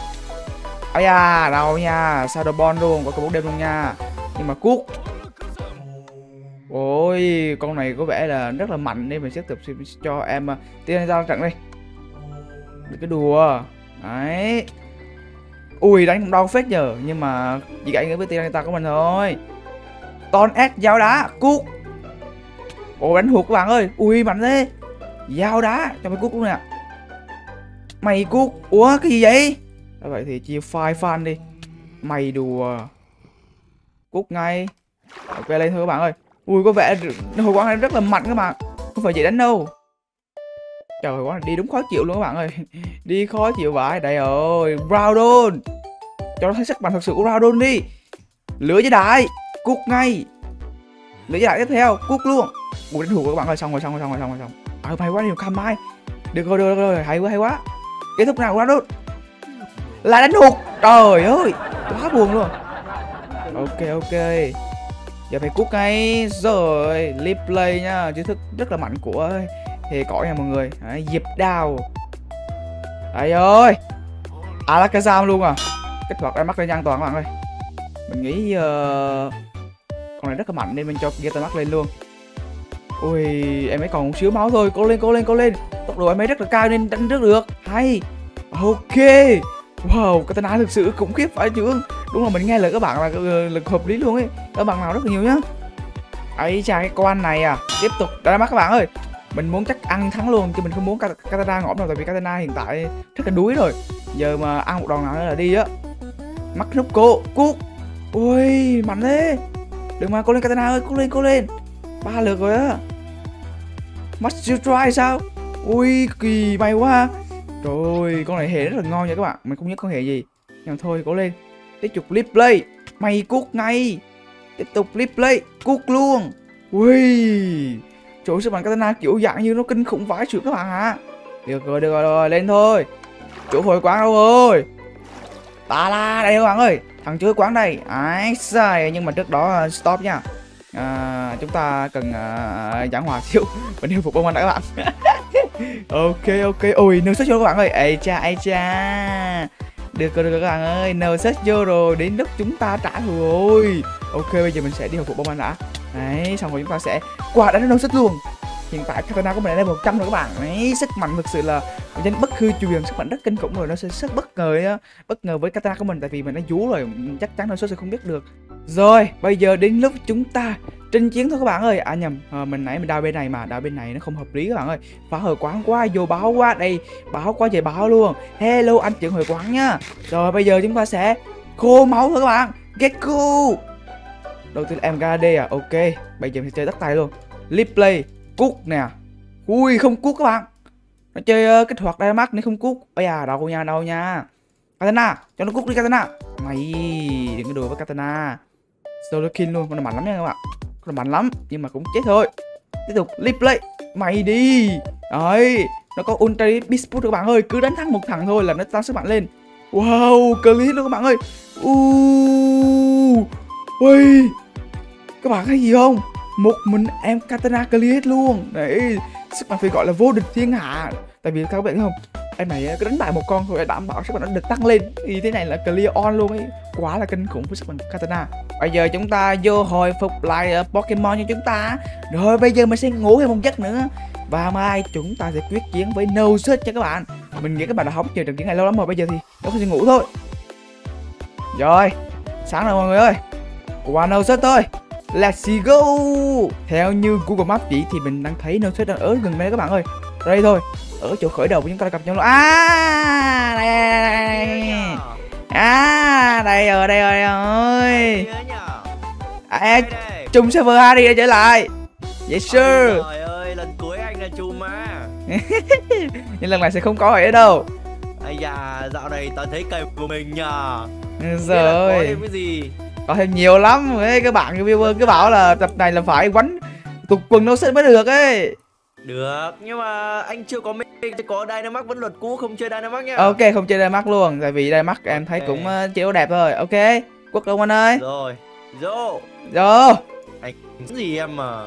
Speaker 1: Ây da, đau nha. Sao đồ bon luôn, có cầu bốc đêm luôn nha. Nhưng mà cuốc. Ôi, con này có vẻ là rất là mạnh nên mình sẽ tập cho em uh, tiên ra trận đi. Được cái đùa. Đấy. Ui đánh cũng đau phết nhờ. Nhưng mà chỉ gãy với Tiranita của mình thôi. Ton S dao đá Cuốc. Ồ đánh hụt các bạn ơi. Ui mạnh thế. Dao đá cho mày cuốc luôn nè. Mày cuốc. Ủa cái gì vậy? Đó vậy thì chia file fan đi. Mày đùa. Cút ngay. Ok lên thôi các bạn ơi. Ui có vẻ hồi quán này rất là mạnh các bạn. Không phải dễ đánh đâu. Trời ơi, quá đi đúng khó chịu luôn các bạn ơi. Đi khó chịu vãi. Đây ơi Groudon Cho nó thấy sức mạnh thật sự của Groudon đi. Lửa với đại Cút ngay. Lửa với đại tiếp theo. Cút luôn. Ui đánh thủ các bạn ơi. Xong rồi xong rồi xong rồi xong rồi xong À, hay quá nhiều cam mai Được rồi được rồi hay quá hay quá. Kết thúc nào Groudon là đánh hụt. Trời ơi Quá buồn luôn. Ok ok. Giờ phải cút ngay. Rồi replay play nhá Chiêu thức rất là mạnh của thì cõi nha mọi người. Đấy, dịp đào. Đấy ơi. Alakazam luôn à. Kích hoạt đai mắt lên an toàn các bạn ơi. Mình nghĩ uh, Con này rất là mạnh nên mình cho ghê mắt lên luôn. Ui em ấy còn một xíu máu thôi. Cố lên cố lên cố lên. Tốc độ em ấy rất là cao nên đánh rất được. Hay. Ok. Wow Katana thực sự khủng khiếp phải chứ Đúng là mình nghe lời các bạn là ờ, lực hợp lý luôn ấy. Các bạn nào rất là nhiều nhá. Ấy chà cái con này à Tiếp tục. Đai mắt các bạn ơi. Mình muốn chắc ăn thắng luôn, chứ mình không muốn katana ngõm đâu, tại vì katana hiện tại rất là đuối rồi. Giờ mà ăn một đòn nào nữa là đi á. Mắt nút cô cuốc. Ui, mạnh thế. Đừng mà cô lên katana ơi cô lên cô lên. Ba lượt rồi á. Master try sao? Ui kỳ may quá rồi con này hề rất là ngon nha các bạn. Mình không nhớ con hề gì. Nhưng mà thôi cố lên. Tiếp tục replay play. Mày cuốc ngay. Tiếp tục replay play. Cuốc luôn. Ui Trời ơi, sức mạnh katana kiểu dạng như nó kinh khủng vãi sự các bạn ạ Được rồi, được rồi, rồi, lên thôi. Chỗ hồi quán đâu rồi? Ta la đây các bạn ơi. Thằng chứa quán đây. Ái sai Nhưng mà trước đó à, stop nha. À, Chúng ta cần uh, giảng hòa *laughs* xíu. Mình yêu phục bông anh đã các bạn. *laughs* Ok ok. Ui nêu sách vô các bạn ơi. Ê cha ê cha. Được rồi được rồi các bạn ơi. Nêu sách vô rồi Đến lúc chúng ta trả thù rồi. Ok bây giờ mình sẽ đi hồi phục bông anh đã. Đấy, xong rồi chúng ta sẽ qua đánh nó xích luôn. Hiện tại katana của mình đã lên 100 rồi các bạn. Đấy sức mạnh thực sự là danh bất hư truyền sức mạnh rất kinh khủng rồi. Nó sẽ rất bất ngờ bất ngờ với katana của mình tại vì mình đã vú rồi. Chắc chắn nó sẽ không biết được. Rồi bây giờ đến lúc chúng ta trinh chiến thôi các bạn ơi. À nhầm. À, mình nãy mình đào bên này mà đào bên này nó không hợp lý các bạn ơi. Phá hồi quán quá vô báo quá đây. Báo quá trời báo luôn. Hello anh trưởng hồi quán nhá rồi bây giờ chúng ta sẽ khô máu thôi các bạn. Get cool đầu tiên em KD à? Ok. Bây giờ mình sẽ chơi tắt tay luôn. Lip play. Cút nè. Ui không cút các bạn. Nó chơi uh, kích hoạt đai mắt nên không cút bây à đâu nha đâu nha. Katana cho nó cút đi katana. Mày đừng có đùa với katana. Solo kill luôn nó mạnh lắm nha các bạn là mạnh lắm, nhưng mà cũng chết thôi. Tiếp tục, replay. Play mày đi. Đấy, nó có ultra beast các bạn ơi, cứ đánh thắng một thằng thôi là nó tăng sức mạnh lên. Wow clip luôn các bạn ơi. Uuuu ui các bạn thấy gì không? Một mình em katana clip luôn. Đấy, sức mạnh phải gọi là vô địch thiên hạ. Tại vì các bạn biết không? Em này cứ đánh bại một con thôi đảm bảo sức mạnh nó được tăng lên. Thì thế này là clear on luôn ấy. Quá là kinh khủng với sức mạnh katana. Bây giờ chúng ta vô hồi phục lại ờ, pokemon cho chúng ta. Rồi bây giờ mình sẽ ngủ thêm một giấc nữa. Và mai chúng ta sẽ quyết chiến với no search cho các bạn. Mình nghĩ các bạn đã hóng chờ trận chiến này lâu lắm rồi. Bây giờ thì chúng ta sẽ ngủ thôi. Rồi, sáng rồi mọi người ơi. Qua no search thôi. Let's go. Theo như Google Maps chỉ thì mình đang thấy nơi đang ở gần đây các bạn ơi. Đây thôi. Ở chỗ khởi đầu của chúng ta gặp nhau luôn. À đây, đây, đây. À đây rồi đây rồi đây rồi. À, Chung server Harry đã trở lại. Yes sir.
Speaker 2: Trời ơi lần cuối anh là chung mà. *laughs*
Speaker 1: Nhưng lần này sẽ không có ở đâu.
Speaker 2: Ây da dạo này tao thấy cây của mình nhờ.
Speaker 1: Rồi
Speaker 2: Có thêm cái gì?
Speaker 1: Có thêm nhiều lắm. Ấy các bạn viewer cứ bảo là tập này là phải quánh. Tục quần nó sẽ mới được ấy
Speaker 2: được nhưng mà anh chưa có mình có Dynamax vẫn luật cũ không chơi Dynamax nhá.
Speaker 1: Ok không chơi Dynamax luôn tại vì Dynamax em thấy okay. cũng uh, chiếu đẹp thôi. Ok quốc công anh ơi.
Speaker 2: Rồi
Speaker 4: Vô
Speaker 1: Vô
Speaker 4: gì em mà? *laughs*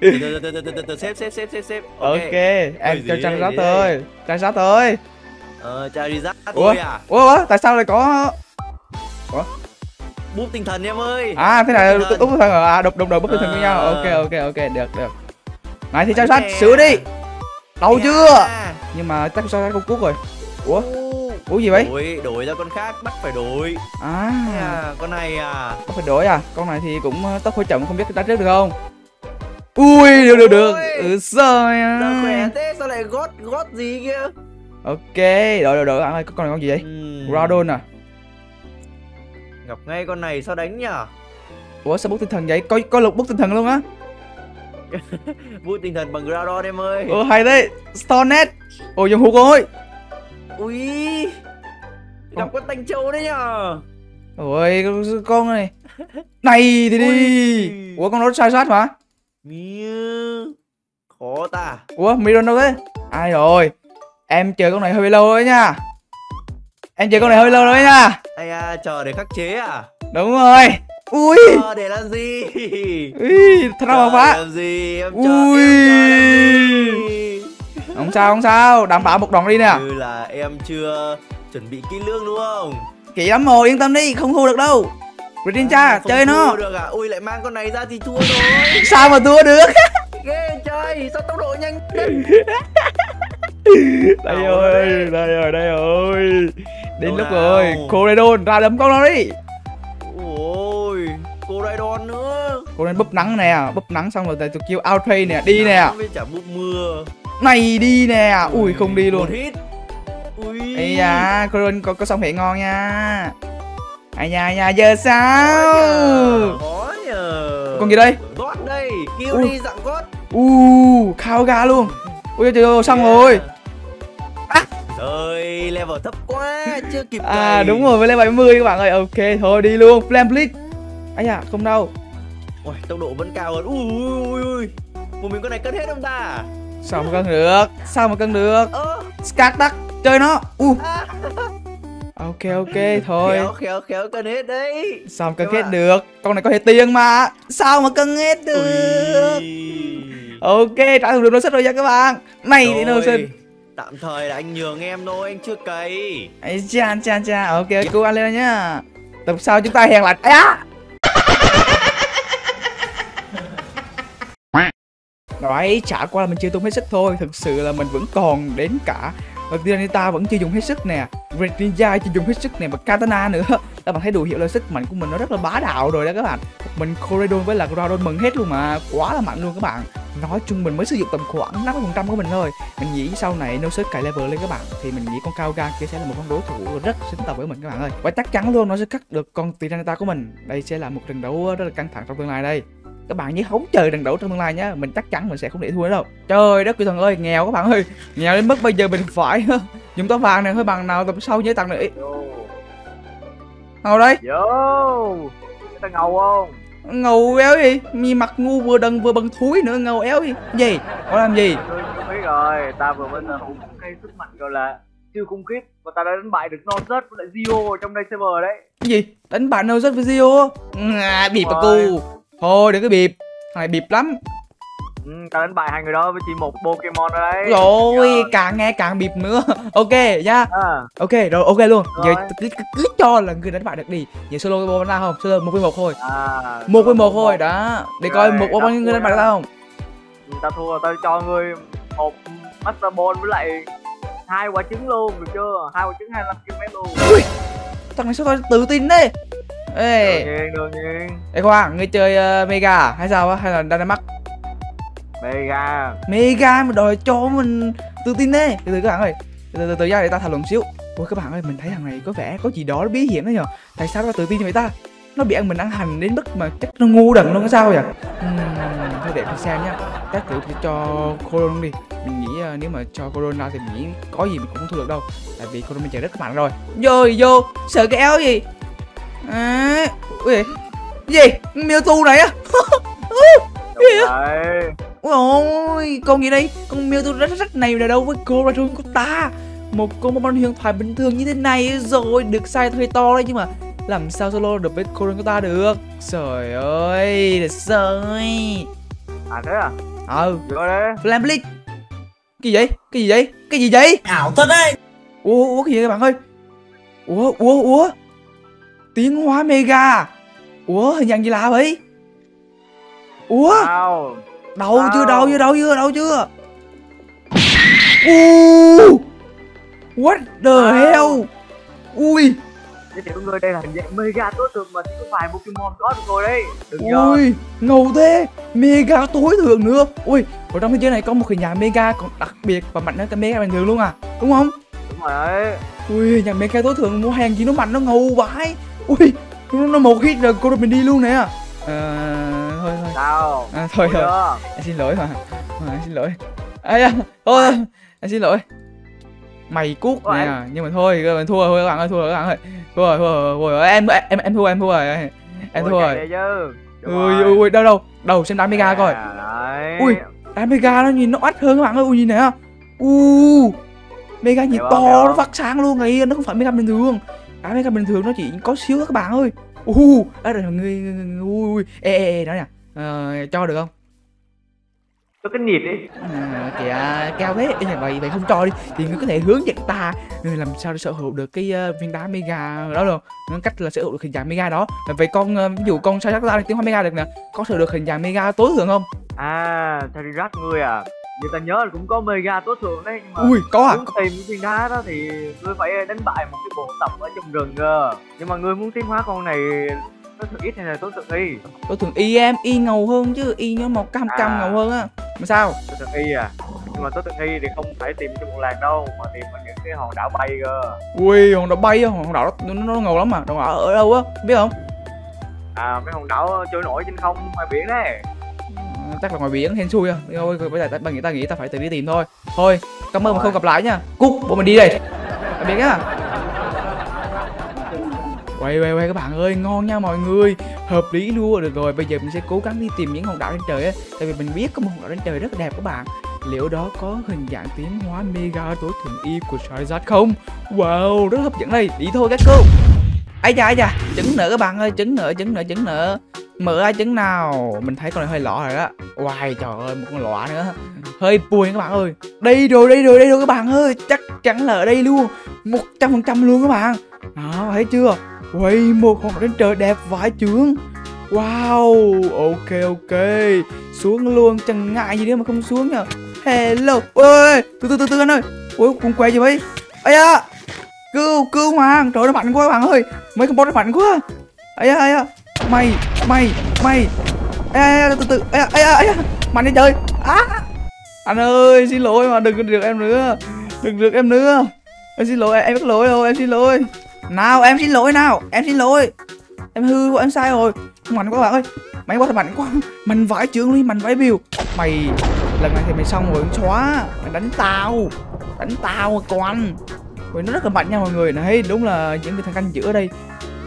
Speaker 4: Từ từ từ từ xếp xếp xếp xếp xếp
Speaker 1: Ok, em cho trang
Speaker 4: gì
Speaker 1: thôi. Trang sát thôi.
Speaker 4: Ờ Charizard
Speaker 1: Ủa?
Speaker 4: thôi à?
Speaker 1: Ủa, ủa, tại sao lại có
Speaker 4: búp tinh thần em ơi.
Speaker 1: À thế này
Speaker 4: Tinh thần.
Speaker 1: đúng à đục đục đầu bức tinh thần với nhau.
Speaker 4: Ờ.
Speaker 1: Ok ok ok được được Này thì sát
Speaker 4: nè.
Speaker 1: sửa đi Đâu chưa?
Speaker 4: À.
Speaker 1: Nhưng mà chắc trang sát con cuốc rồi. Ủa? Ủa? Gì vậy?
Speaker 4: Đổi đổi ra con khác bắt phải đổi.
Speaker 1: À.
Speaker 4: À, con này à.
Speaker 1: Có phải đổi à? Con này thì cũng ờ, tốc hơi chậm không biết đánh trước được không? Ui được được được. Ừ rồi
Speaker 4: Giờ khỏe
Speaker 1: à.
Speaker 4: thế sao lại gót gót gì kia
Speaker 1: Ok đổi đổi đổi. Bạn ơi con này con gì vậy
Speaker 4: Ừm,
Speaker 1: Groudon à?
Speaker 4: Gặp ngay con này sao đánh nhở?
Speaker 1: Ủa sao bút tinh thần vậy? Có có lục bút tinh thần luôn á *laughs*
Speaker 4: bút tinh thần bằng Groudon em ơi.
Speaker 1: Ủa hay đấy. Stornet. Ồ dùng hụt rồi
Speaker 4: ui gặp con tanh châu đấy nhở
Speaker 1: Ôi con- này. Này thì đi.
Speaker 4: Ui.
Speaker 1: Ủa con nó sai sát mà.
Speaker 4: Miu. khó ta.
Speaker 1: Ủa Miron đâu thế? Ai rồi? Em chờ con này hơi lâu rồi nha. Em chờ con này hơi lâu rồi nha.
Speaker 4: Ai à chờ để khắc chế à?
Speaker 1: Đúng rồi Ui.
Speaker 4: Chờ để làm gì? *laughs*
Speaker 1: Ui Thật ra phá
Speaker 4: làm gì? Em chờ
Speaker 1: Ui.
Speaker 4: em gì?
Speaker 1: Không sao không sao. Đảm bảo một đòn đi nè.
Speaker 4: Như là em chưa chuẩn bị kỹ lưỡng đúng không?
Speaker 1: Kỹ lắm rồi yên tâm đi Không thua được đâu. Greninja
Speaker 4: À,
Speaker 1: chơi nó.
Speaker 4: được à? Ui lại mang con này ra thì thua rồi. *laughs*
Speaker 1: Sao mà thua được? *laughs*
Speaker 4: Ghê trời sao tốc độ nhanh
Speaker 1: Đây rồi
Speaker 4: đây.
Speaker 1: Đây rồi đây rồi Đến
Speaker 4: Đâu
Speaker 1: lúc
Speaker 4: nào?
Speaker 1: rồi Coredon ra đấm con nó đi.
Speaker 4: Ôi cô Raidon nữa.
Speaker 1: Nên búp nắng nè Búp nắng xong rồi tôi kêu outplay nè Đi nè.
Speaker 4: với chả bút mưa.
Speaker 1: Này đi nè. Ui không đi luôn.
Speaker 4: hit. Ui.
Speaker 1: Ây da Coredon có, có xong hệ ngon nha. Ai da da giờ sao?
Speaker 4: Khó nhờ.
Speaker 1: Con gì đây?
Speaker 4: Gót đây kêu đi dạng gót.
Speaker 1: U khao ga luôn. Ui trời ơi xong rồi.
Speaker 4: Trời, level thấp quá, chưa kịp
Speaker 1: à đúng rồi với lên 70 các bạn ơi. Ok thôi đi luôn. Flame blitz ấy da không đâu.
Speaker 4: Ôi, tốc độ vẫn cao hơn. Ui ui ui ui. Một mình con này cân hết không ta?
Speaker 1: sao mà cân được? Sao mà cân được?
Speaker 4: Ơ,
Speaker 1: scat đắc chơi nó. U.
Speaker 4: À,
Speaker 1: ok ok thôi.
Speaker 4: Khéo khéo khéo cân hết đấy.
Speaker 1: sao mà cân hết được? Con này có hệ tiền mà. Sao mà cân hết được?
Speaker 4: Ui.
Speaker 1: ok trả thù được nô xích rồi nha các bạn. Này nô
Speaker 4: Rồi,
Speaker 1: xích
Speaker 4: Tạm thời là anh nhường em thôi, anh chưa cày.
Speaker 1: ấy cha cha cha ok cô ăn lên nhá. Tập sau chúng ta hẹn lại. À Đấy, chả qua là mình chưa tung hết sức thôi Thực sự là mình vẫn còn đến cả. Và Tiranita vẫn chưa dùng hết sức nè Red Ninja chưa dùng hết sức nè Và Katana nữa. *laughs* Các bạn thấy đủ hiệu là sức mạnh của mình nó rất là bá đạo rồi đó các bạn. Mình Coredon với là Groudon mừng hết luôn mà Quá là mạnh luôn các bạn. Nói chung mình mới sử dụng tầm khoảng 50% của mình thôi. Mình nghĩ sau này nó sẽ cày level lên các bạn Thì mình nghĩ con Kaoga kia sẽ là một con đối thủ rất xứng tầm với mình các bạn ơi. Và chắc chắn luôn nó sẽ cắt được con Tiranita của mình. Đây sẽ là một trận đấu rất là căng thẳng trong tương lai đây các bạn nhớ hóng chờ trận đấu trong tương lai nhé mình chắc chắn mình sẽ không để thua nữa đâu. Trời đất quỷ thần ơi nghèo các bạn ơi. Nghèo đến mức bây giờ mình phải *laughs* dùng tấm vàng này hơi bằng nào tập sau nhớ tặng này ngầu đấy
Speaker 5: Yo. Ta ngầu không?
Speaker 1: ngầu éo gì? Mi mặt ngu vừa đần vừa bằng thúi nữa ngầu éo gì? Gì? Có làm gì?
Speaker 5: Tôi biết rồi Ta vừa mới một cây sức mạnh gọi là siêu khủng khiếp. Và ta đã đánh bại được Nonzet với lại Zio trong đây server đấy.
Speaker 1: Cái gì? Đánh đâu rất với Zio? À, bịp à cu thôi đừng có bịp. Thằng này bịp lắm.
Speaker 5: Ừ, Ta đánh bại hai người đó với chỉ một Pokemon ở đấy.
Speaker 1: Rồi càng nghe càng bịp nữa. *laughs* Ok nha.
Speaker 5: À,
Speaker 1: ok rồi ok luôn. Giờ
Speaker 5: Rồi.
Speaker 1: cứ, cứ, cứ cho là người đánh bại được đi. Giờ solo cái ball ra không? Solo một với một thôi.
Speaker 5: À,
Speaker 1: một với một thôi đó. Để coi
Speaker 5: Rồi,
Speaker 1: một bao nhiêu người đánh bại được không?
Speaker 5: Ừ, Ta thua ta cho ngươi một Master Ball với lại hai quả trứng luôn được chưa? hai quả trứng 25 km luôn
Speaker 1: thằng này sao tao tự tin đấy
Speaker 5: Đương
Speaker 1: ê
Speaker 5: nhiên đương nhiên
Speaker 1: ê khoan ngươi chơi ờ, mega à? hay sao á? Hay là dynamax?
Speaker 5: Mega.
Speaker 1: Mega mà đòi cho mình tự tin đấy từ từ các bạn ơi. Từ từ từ, từ ra để ta thảo luận xíu. Ôi các bạn ơi mình thấy thằng này có vẻ có gì đó nó bí hiểm đấy nhờ. Tại sao nó tự tin như vậy ta? Nó bị ăn mình ăn hành đến mức mà chắc nó ngu đần luôn có sao vậy? Uhm, thôi để mình xem nhá. Chắc thử cho Coron đi. Mình nghĩ ờ, nếu mà cho Coron ra thì mình nghĩ có gì mình cũng không thua được đâu. Tại vì Coron mình chạy rất mạnh rồi. Vô vô sợ cái áo gì à, ui gì? Mewtwo này á? *laughs* Gì á?
Speaker 5: Đấy
Speaker 1: Ôi ôi, con gì đây? Con Mewtwo rất rất này là đâu với cô ra của ta? Một con Pokemon huyền thoại bình thường như thế này rồi Được sai hơi to đấy nhưng mà. Làm sao solo được với Koren của ta được? Trời ơi đẹp ơi
Speaker 5: à thế à?
Speaker 1: Ờ
Speaker 5: vô đây
Speaker 1: Flam Blitz cái gì vậy? Cái gì vậy? Cái gì vậy?
Speaker 6: Ảo thật đấy.
Speaker 1: Ủa ủa cái gì các bạn ơi? Ủa ủa ủa tiến hóa mega. Ủa hình dạng gì lạ vậy? Ủa? Đâu
Speaker 5: Sao?
Speaker 1: chưa? Đâu chưa? Đâu chưa? Đâu chưa? Uh, what the hell? Ui!
Speaker 5: Giới thiệu người đây là hình dạng mega tối thượng mà chỉ có vài Pokemon có được rồi đấy. Đừng
Speaker 1: ui ngầu thế. Mega tối thượng nữa. Ui ở trong thế giới này có một hình dạng mega còn đặc biệt và mạnh hơn cái mega bình thường luôn à. Đúng không?
Speaker 5: Đúng rồi đấy.
Speaker 1: Ui hình dạng mega tối thượng mua hàng gì nó mạnh nó ngầu vãi ui nó, một hit rồi cô mình đi luôn nè. À, thôi thôi.
Speaker 5: Sao?
Speaker 1: À, thôi thôi anh xin lỗi mà anh xin lỗi. Ai à, thôi anh xin lỗi. Mày cút nè
Speaker 5: anh-
Speaker 1: nhưng mà thôi bạn thua rồi các bạn ơi thua rồi các bạn ơi. Thua rồi thua rồi, thua rồi. em em em thua em thua rồi. Em thua rồi. ui ui ui đâu đâu. Đầu xem đám mega coi
Speaker 5: À, đấy.
Speaker 1: Ui. đám mega nó nhìn nó oách hơn các bạn ơi. Ui nhìn nè u mega nhìn to nó phát sáng luôn này nó không phải mega bình thường đám mega bình thường nó chỉ có xíu các bạn ơi u đó là người ui ui. Ê ê ê đó nè. Ờ, cho được không?
Speaker 5: Cho cái nhịp đi
Speaker 1: À, kìa cao thế. Ê, vậy vậy không cho đi. Thì ngươi có thể hướng dẫn ta người làm sao để sở hữu được cái uh, viên đá mega đó được. Cách là sở hữu được hình dạng mega đó. Vậy con ờ, ví dụ con sao chắc ta tiến hóa mega được nè? Có sở được hình dạng mega tối thượng không?
Speaker 5: À thầy rắc ngươi à như ta nhớ là cũng có mega tối thượng đấy nhưng mà
Speaker 1: ui có à?
Speaker 5: muốn tìm cái viên đá đó thì ngươi phải đánh bại một cái bộ tộc ở trong rừng cơ. Nhưng mà ngươi muốn tiến hóa con này tối thượng ít hay là tối thượng y?
Speaker 1: Tối thượng y em y ngầu hơn chứ y nó màu cam cam
Speaker 5: À.
Speaker 1: ngầu hơn á. Mà sao?
Speaker 5: Tối thượng y à? Nhưng mà tối thượng y thì không phải tìm trong một làng đâu mà tìm ở những cái hòn đảo bay cơ.
Speaker 1: Ui hòn đảo bay á hòn đảo nó, nó ngầu lắm mà đảo ở, ở đâu á biết không?
Speaker 5: À mấy hòn đảo trôi nổi trên không ngoài biển đấy
Speaker 1: chắc là ngoài biển, hên xui à. Thôi bây giờ bằng người nghĩ ta nghĩ ta phải tự đi tìm thôi. Thôi, cảm ơn mà không gặp lại nha. Cúc bọn mình đi đây. Tạm biệt nhá. Quay quay quay các bạn ơi, ngon nha mọi người. Hợp lý luôn. Được rồi, bây giờ mình sẽ cố gắng đi tìm những hòn đảo trên trời ấy tại vì mình biết có một hòn đảo trên trời rất là đẹp các bạn. Liệu đó có hình dạng tiến hóa mega tối thượng y của Charizard không? Wow, rất hấp dẫn đây. Đi thôi, các cô ấy da ấy da, trứng nữa các bạn ơi, trứng nữa trứng nữa trứng nữa. Mở ai trứng nào. Mình thấy con này hơi lọ rồi đó. Wow trời ơi, một con lọ nữa. Hơi buồn các bạn ơi. Đây rồi đây rồi đây rồi các bạn ơi. Chắc chắn là ở đây luôn. Một trăm phần trăm luôn các bạn. Đó, thấy chưa? Quay một con đến trời đẹp vãi chướng. Wow, ok ok. Xuống luôn chẳng ngại gì nữa mà không xuống nhờ. Hello, ơi từ từ từ từ anh ơi. Ôi con què gì vậy? Ấy da cứu cứu hoàng trời nó mạnh quá Hoàng bạn ơi. Mấy con boss nó mạnh quá. Ấy da ấy da. Mày mày mày. Ê, ê, từ từ. Ê, ê, ê, mạnh đi trời. Á. Anh ơi xin lỗi mà đừng có được em nữa. Đừng được em nữa. Em xin lỗi em biết lỗi rồi em xin lỗi. Nào em xin lỗi nào em xin lỗi. Em hư em sai rồi. Mạnh quá bạn ơi. Mày quá thật mạnh quá. Mạnh vãi trưởng đi mạnh vãi biểu mày lần này thì mày xong rồi xóa. Mày đánh tao. Đánh tao con. Ui, nó rất là mạnh nha mọi người. Này đúng là những cái thằng canh giữa đây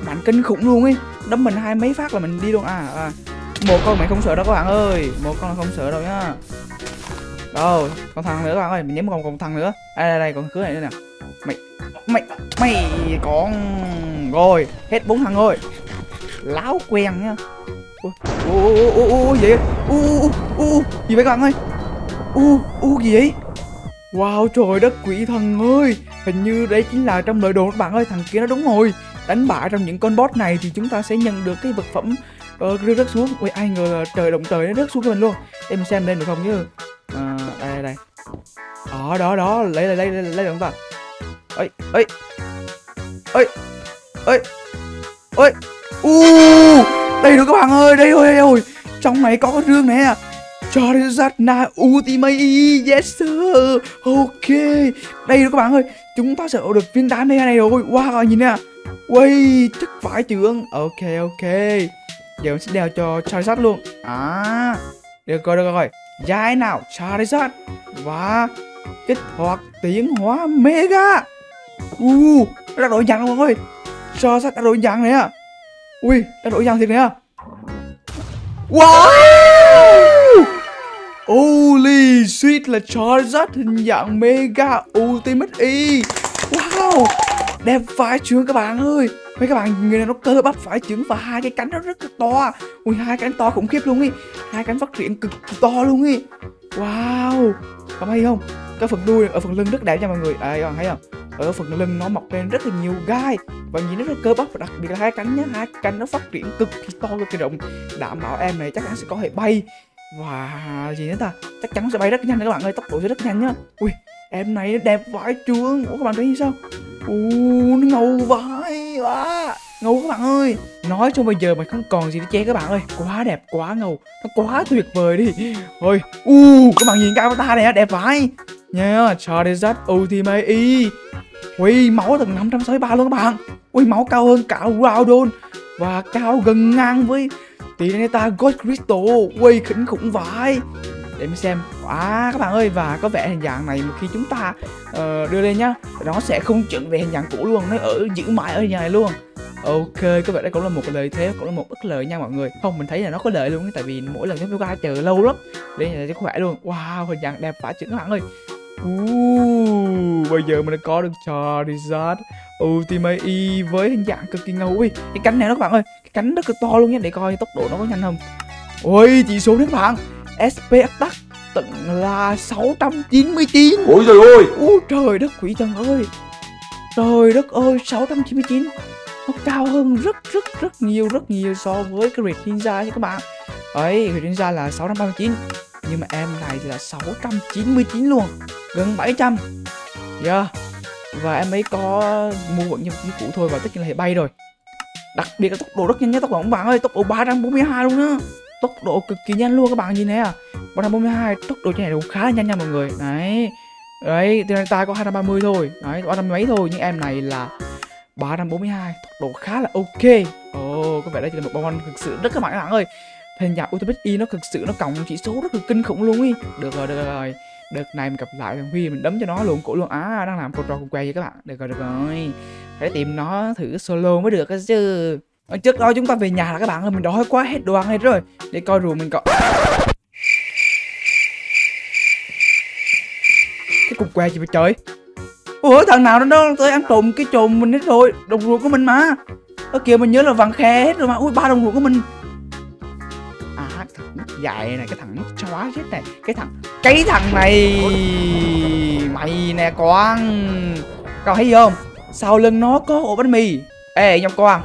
Speaker 1: mạnh kinh khủng luôn ấy. Đấm mình hai mấy phát là mình đi luôn. À, à. một con mày không sợ đâu các bạn ơi. Một con là không sợ đâu nhá. Đâu còn thằng nữa các bạn ơi mình nhắm còn còn thằng nữa. Đây đây, đây còn cứ này nữa nè. Mày mày mày con rồi hết bốn thằng rồi. Láo quen nhá. Ui ui ui ui ui gì ui ui ui ui gì vậy các bạn ơi? Ui ui gì vậy? Wow trời đất quỷ thần ơi hình như đấy chính là trong lời đồn các bạn ơi thằng kia nó đúng rồi đánh bại trong những con boss này thì chúng ta sẽ nhận được cái vật phẩm uh, rơi rớt xuống. Ui ai ngờ là trời động trời nó rớt xuống cho mình luôn. Em xem lên được không chứ à, ờ, đây đây đây. Đó đó đó. Lấy lấy lấy lấy, lấy được không ta ơi ơi ơi ơi ơi u. Đây rồi các bạn ơi. Đây rồi đây rồi trong này có con rương nè. Charizard na Ultimate Yes sir. Ok. Đây rồi các bạn ơi, Chúng ta sở hữu được viên đá mega này rồi. Wow, nhìn nè. Ui chắc phải trưởng Ok ok. Giờ mình sẽ đeo cho Charizard luôn. À. Được rồi được rồi. Dài nào, Charizard? Và Kích hoạt tiến hóa mega. Uh đã đổi dạng rồi mọi người Charizard đã đổi dạng này à Ui đã đổi dạng thiệt này à Wow. Holy shit là Charizard hình dạng Mega Ultimate E Wow Đẹp vãi trường các bạn ơi. Mấy các bạn người này nó cơ bắp phải trứng và hai cái cánh nó rất là to. Ui hai cánh to khủng khiếp luôn ý. Hai cánh phát triển cực kỳ to luôn ý. Wow các bạn thấy không? Cái phần đuôi ở phần lưng rất đẹp nha mọi người. À, các bạn thấy không? Ở phần lưng nó mọc lên rất là nhiều gai và nhìn nó rất cơ bắp và đặc biệt là hai cánh nhá. Hai cánh nó phát triển cực kỳ to cực kỳ rộng. Đảm bảo em này chắc chắn sẽ có thể bay và gì nữa ta? Chắc chắn sẽ bay rất nhanh các bạn ơi, tốc độ sẽ rất nhanh nhá. Ui, em này đẹp vãi trường. ủa, các bạn thấy như sao? Ù nó ngầu vãi. Quá ngầu các bạn ơi. Nói cho bây giờ mà không còn gì để che các bạn ơi. Quá đẹp, quá ngầu. Nó quá tuyệt vời đi. Ôi, u, các bạn nhìn cái avatar này đẹp vãi. Nha, Charizard Ultimate E. Ui, máu tầng 563 luôn các bạn. Ui, máu cao hơn cả Groudon và cao gần ngang với Tyranitar God Crystal. Quay khỉnh khủng vãi. Để mình xem. À các bạn ơi và có vẻ hình dạng này mà khi chúng ta uh, đưa lên nhá nó sẽ không chuyển về hình dạng cũ luôn nó ở giữ mãi ở nhà này luôn. Ok có vẻ đây cũng là một lời thế cũng là một ức lời nha mọi người. Không mình thấy là nó có lợi luôn tại vì mỗi lần chúng ta chờ lâu lắm đây là cho khỏe luôn. Wow hình dạng đẹp phải chữ các bạn ơi. Uh, bây giờ mình đã có được Charizard Ultimate E với hình dạng cực kỳ ngầu. Ui, cái cánh này đó các bạn ơi. Cái cánh rất là to luôn nha, để coi tốc độ nó có nhanh không. Ôi, chỉ số đấy các bạn SP attack tận là 699
Speaker 6: Ôi trời ơi!
Speaker 1: Ôi trời đất quỷ thần ơi! Trời đất ơi 699 Nó cao hơn rất rất rất nhiều rất nhiều so với cái Red Ninja nha các bạn. Ấy Red Ninja là 639 Nhưng mà em này thì là 699 luôn Gần 700 Yeah. Và em ấy có mua vận như cũ thôi và tất nhiên là bay rồi Đặc biệt là tốc độ rất nhanh nhé tốc độ các bạn ơi Tốc độ 342 luôn á. Tốc độ cực kỳ nhanh luôn các bạn nhìn này à. 342 tốc độ trên này cũng khá là nhanh nha mọi người. Đấy. Đấy tên ta có 230 thôi. Đấy 300 mấy thôi nhưng em này là 342 tốc độ khá là ok. Ồ oh, có vẻ đây là một bom thực sự rất các bạn các bạn ơi. Hình dạng Ultimate E nó thực sự nó cộng chỉ số rất là kinh khủng luôn ý. Được rồi được rồi. Đợt này mình gặp lại thằng Huy mình đấm cho nó luôn cổ luôn. Á đang làm con trò cùng que vậy các bạn. Được rồi được rồi phải tìm nó thử solo mới được chứ. Ờ, trước đó chúng ta về nhà là các bạn ơi, mình đói quá, hết đồ ăn hết rồi. Để coi rùa mình có cái cục què gì vậy trời? Ủa, thằng nào nó tới ăn trộm cái trộm mình hết rồi, đồng ruộng của mình mà. Ở kia mình nhớ là vàng khe hết rồi mà. Ui, ba đồng ruộng của mình. À thằng mất dạy này, cái thằng mất chóa chết này. Cái thằng cái thằng này mày nè con. Cậu thấy gì không? Sau lưng nó có ổ bánh mì. Ê nhóc con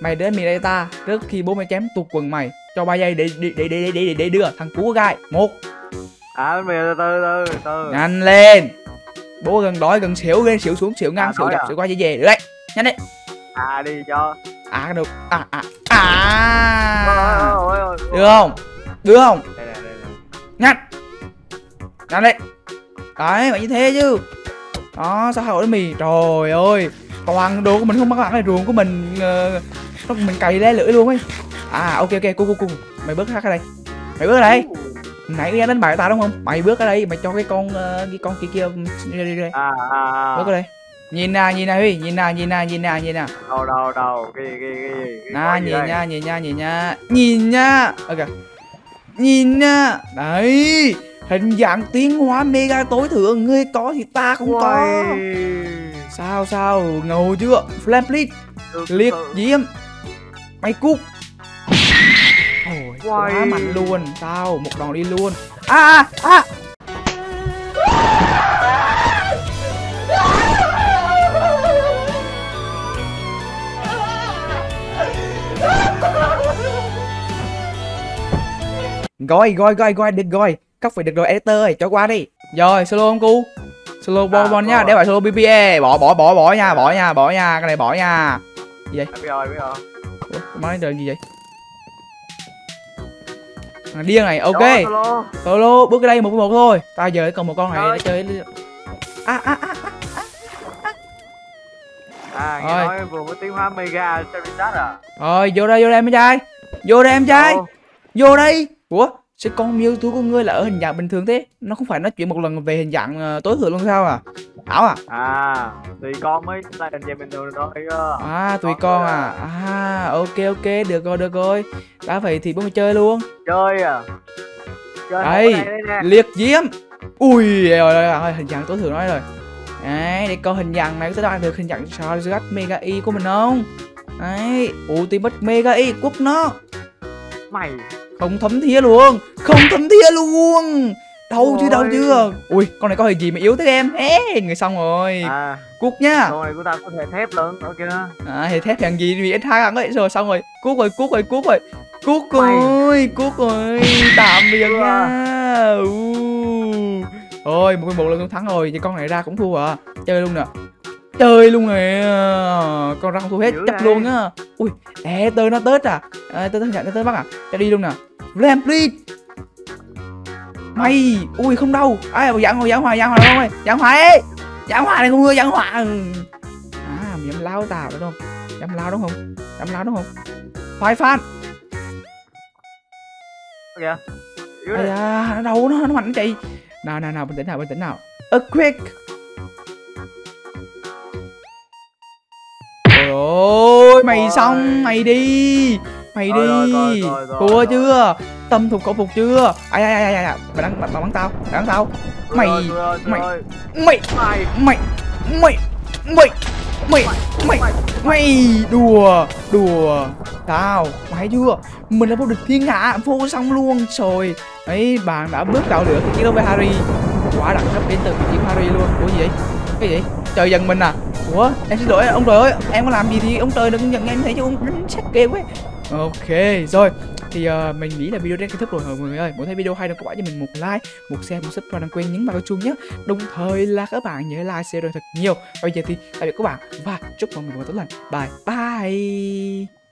Speaker 1: mày đến mì đây ta trước khi bố mày chém tuột quần mày cho ba giây để để để để để, để đưa thằng cú gai. Một.
Speaker 5: À bánh mì từ từ từ từ.
Speaker 1: Nhanh lên. Bố gần đói gần xỉu lên xỉu xuống xỉu ngang
Speaker 5: À,
Speaker 1: xỉu dập
Speaker 5: à?
Speaker 1: xỉu qua về về. Được đấy nhanh đi.
Speaker 5: À đi cho.
Speaker 1: À được à à à.
Speaker 5: Ôi, ôi, ôi, ôi.
Speaker 1: được không? Được không?
Speaker 5: Đây đây này
Speaker 1: nhanh. Nhanh lên đấy phải như thế chứ đó sao hỏi mì. Trời ơi toàn đồ của mình không bắt bạn này ruộng của mình ờ, nó mình cày le lưỡi luôn ấy. À ok ok cu cu cu. Mày bước ra đây. Mày bước ra đây. Nãy ra đánh bài ta đúng không? Mày bước ra đây mày cho cái con ờ, cái con kia kia đi đi đi
Speaker 5: à à à.
Speaker 1: Bước ra đây. Nhìn nè nhìn nè huy. Nhìn nè nhìn nè nhìn nè nhìn nè
Speaker 5: đầu đầu đầu cái cái cái
Speaker 1: nè nhìn nha nhìn nha nhìn nha. Nhìn nha. Ok. Nhìn nha. Đấy hình dạng tiến hóa mega tối thượng ngươi có thì ta không có.
Speaker 5: Uầy.
Speaker 1: sao sao? Ngầu chưa? Flame please. Liệt diễm. Mày cút. Ôi, quá mạnh luôn. Sao? Một đòn đi luôn. À à à. Gọi, gọi, gọi, gọi, được gọi Cóc phải được rồi, editor ơi, cho qua đi. Rồi, solo không cu. Solo bon bon nha, đeo lại solo BPA Bỏ, bỏ, bỏ, bỏ nha, bỏ nha, bỏ nha Cái này bỏ nha. Gì vậy?
Speaker 5: À, biết rồi biết rồi.
Speaker 1: Ủa, máy gì vậy? Thằng điên này, ok.
Speaker 5: Đó, solo.
Speaker 1: Solo, bước cái đây một với một thôi. Tao giờ còn một con này để chơi À, à, à
Speaker 5: à nghe
Speaker 1: Rồi.
Speaker 5: nói vừa mới tiến hóa mega Charizard à?
Speaker 1: Rồi, vô đây, vô đây em trai Vô đây em trai Vô đây. Ủa, sao con Mewtwo của ngươi là ở hình dạng bình thường thế? Nó không phải nó chuyển một lần về hình dạng ờ, tối thượng luôn sao à? Ảo à?
Speaker 5: à thì con mới lại thành dạng bình thường rồi đó
Speaker 1: À, tùy con à À, ok ok, được rồi, được rồi Đã vậy thì bố mày chơi luôn
Speaker 5: chơi à chơi
Speaker 1: Đây.
Speaker 5: đây
Speaker 1: Liệt diễm Ui, rồi, rồi, hình dạng tối thượng nói rồi Đấy, để coi hình dạng này có đo được hình dạng Charizard Mega E của mình không? đấy ultimate mega y quất nó
Speaker 5: mày
Speaker 1: không thấm thía luôn. Không thấm thía luôn. Đâu chứ đâu chưa? Ui con này có hình gì mà yếu thế em? Ê người xong rồi.
Speaker 5: À.
Speaker 1: Cuốc nhá.
Speaker 5: Này của tao có thể thép lớn ok
Speaker 1: à thì thép hàng gì vì anh hai ăn ấy. Rồi xong rồi. Cuốc rồi cuốc rồi cuốc rồi.
Speaker 5: Mày.
Speaker 1: rồi cuốc rồi. Tạm biệt
Speaker 5: Chưa.
Speaker 1: nha. Ôi một cái một lần thắng rồi vậy con này ra cũng thua à. Chơi luôn nè. Chơi luôn nè. Con ra không thua hết
Speaker 5: Dữ
Speaker 1: chấp luôn á. Ui ê tơ nó tết à, à tơ tơ nhận tơ bắt à. Cho đi luôn nè ramplit mày ui không đâu ai à, giảng giảng hòa giảng hòa không ơi giảng hòa ấy. Giảng hòa này không ưa giảng hòa. Ừ. à mày dám lao tao đúng không? Dám lao đúng không? Dám lao đúng không? Phai fan
Speaker 5: kìa?
Speaker 1: Ây da, nó đâu nó nó mạnh chạy nào nào nào bình tĩnh nào bình tĩnh nào. A quick Trời ơi, mày
Speaker 5: Ôi.
Speaker 1: xong, mày đi Mày
Speaker 5: rồi,
Speaker 1: đi.
Speaker 5: rồi, rồi, rồi,
Speaker 1: Thua chưa? Tâm phục khẩu phục chưa? Ai ai ai ai ai Mày đánh, mày bắn tao Mày bắn tao. Mày mày-. Mày
Speaker 5: mày.
Speaker 1: Mày Mày Mày Mày Mày. Mày Đùa Đùa. Tao Mày thấy chưa? Mình là vô địch thiên hạ Vô xong luôn rồi ấy bạn đã bước vào lửa chiến đấu với Harry. Quả đẳng cấp đến từ của Harry luôn. Ủa gì vậy? Cái gì? Trời giận mình à? Ủa em xin lỗi ông trời ơi em có làm gì thì ông trời đừng giận em thế chứ ông đánh sát kêu ấy ok rồi. Thì uh, mình nghĩ là video đến kết thúc rồi mọi người ơi. Muốn thấy video hay đừng có bỏ cho mình một like một share một subscribe đừng quên nhấn vào cái chuông nhé. Đồng thời là các bạn nhớ like share rồi thật nhiều. Bây giờ thì tạm biệt các bạn và chúc mọi người một tốt lành. Bye bye.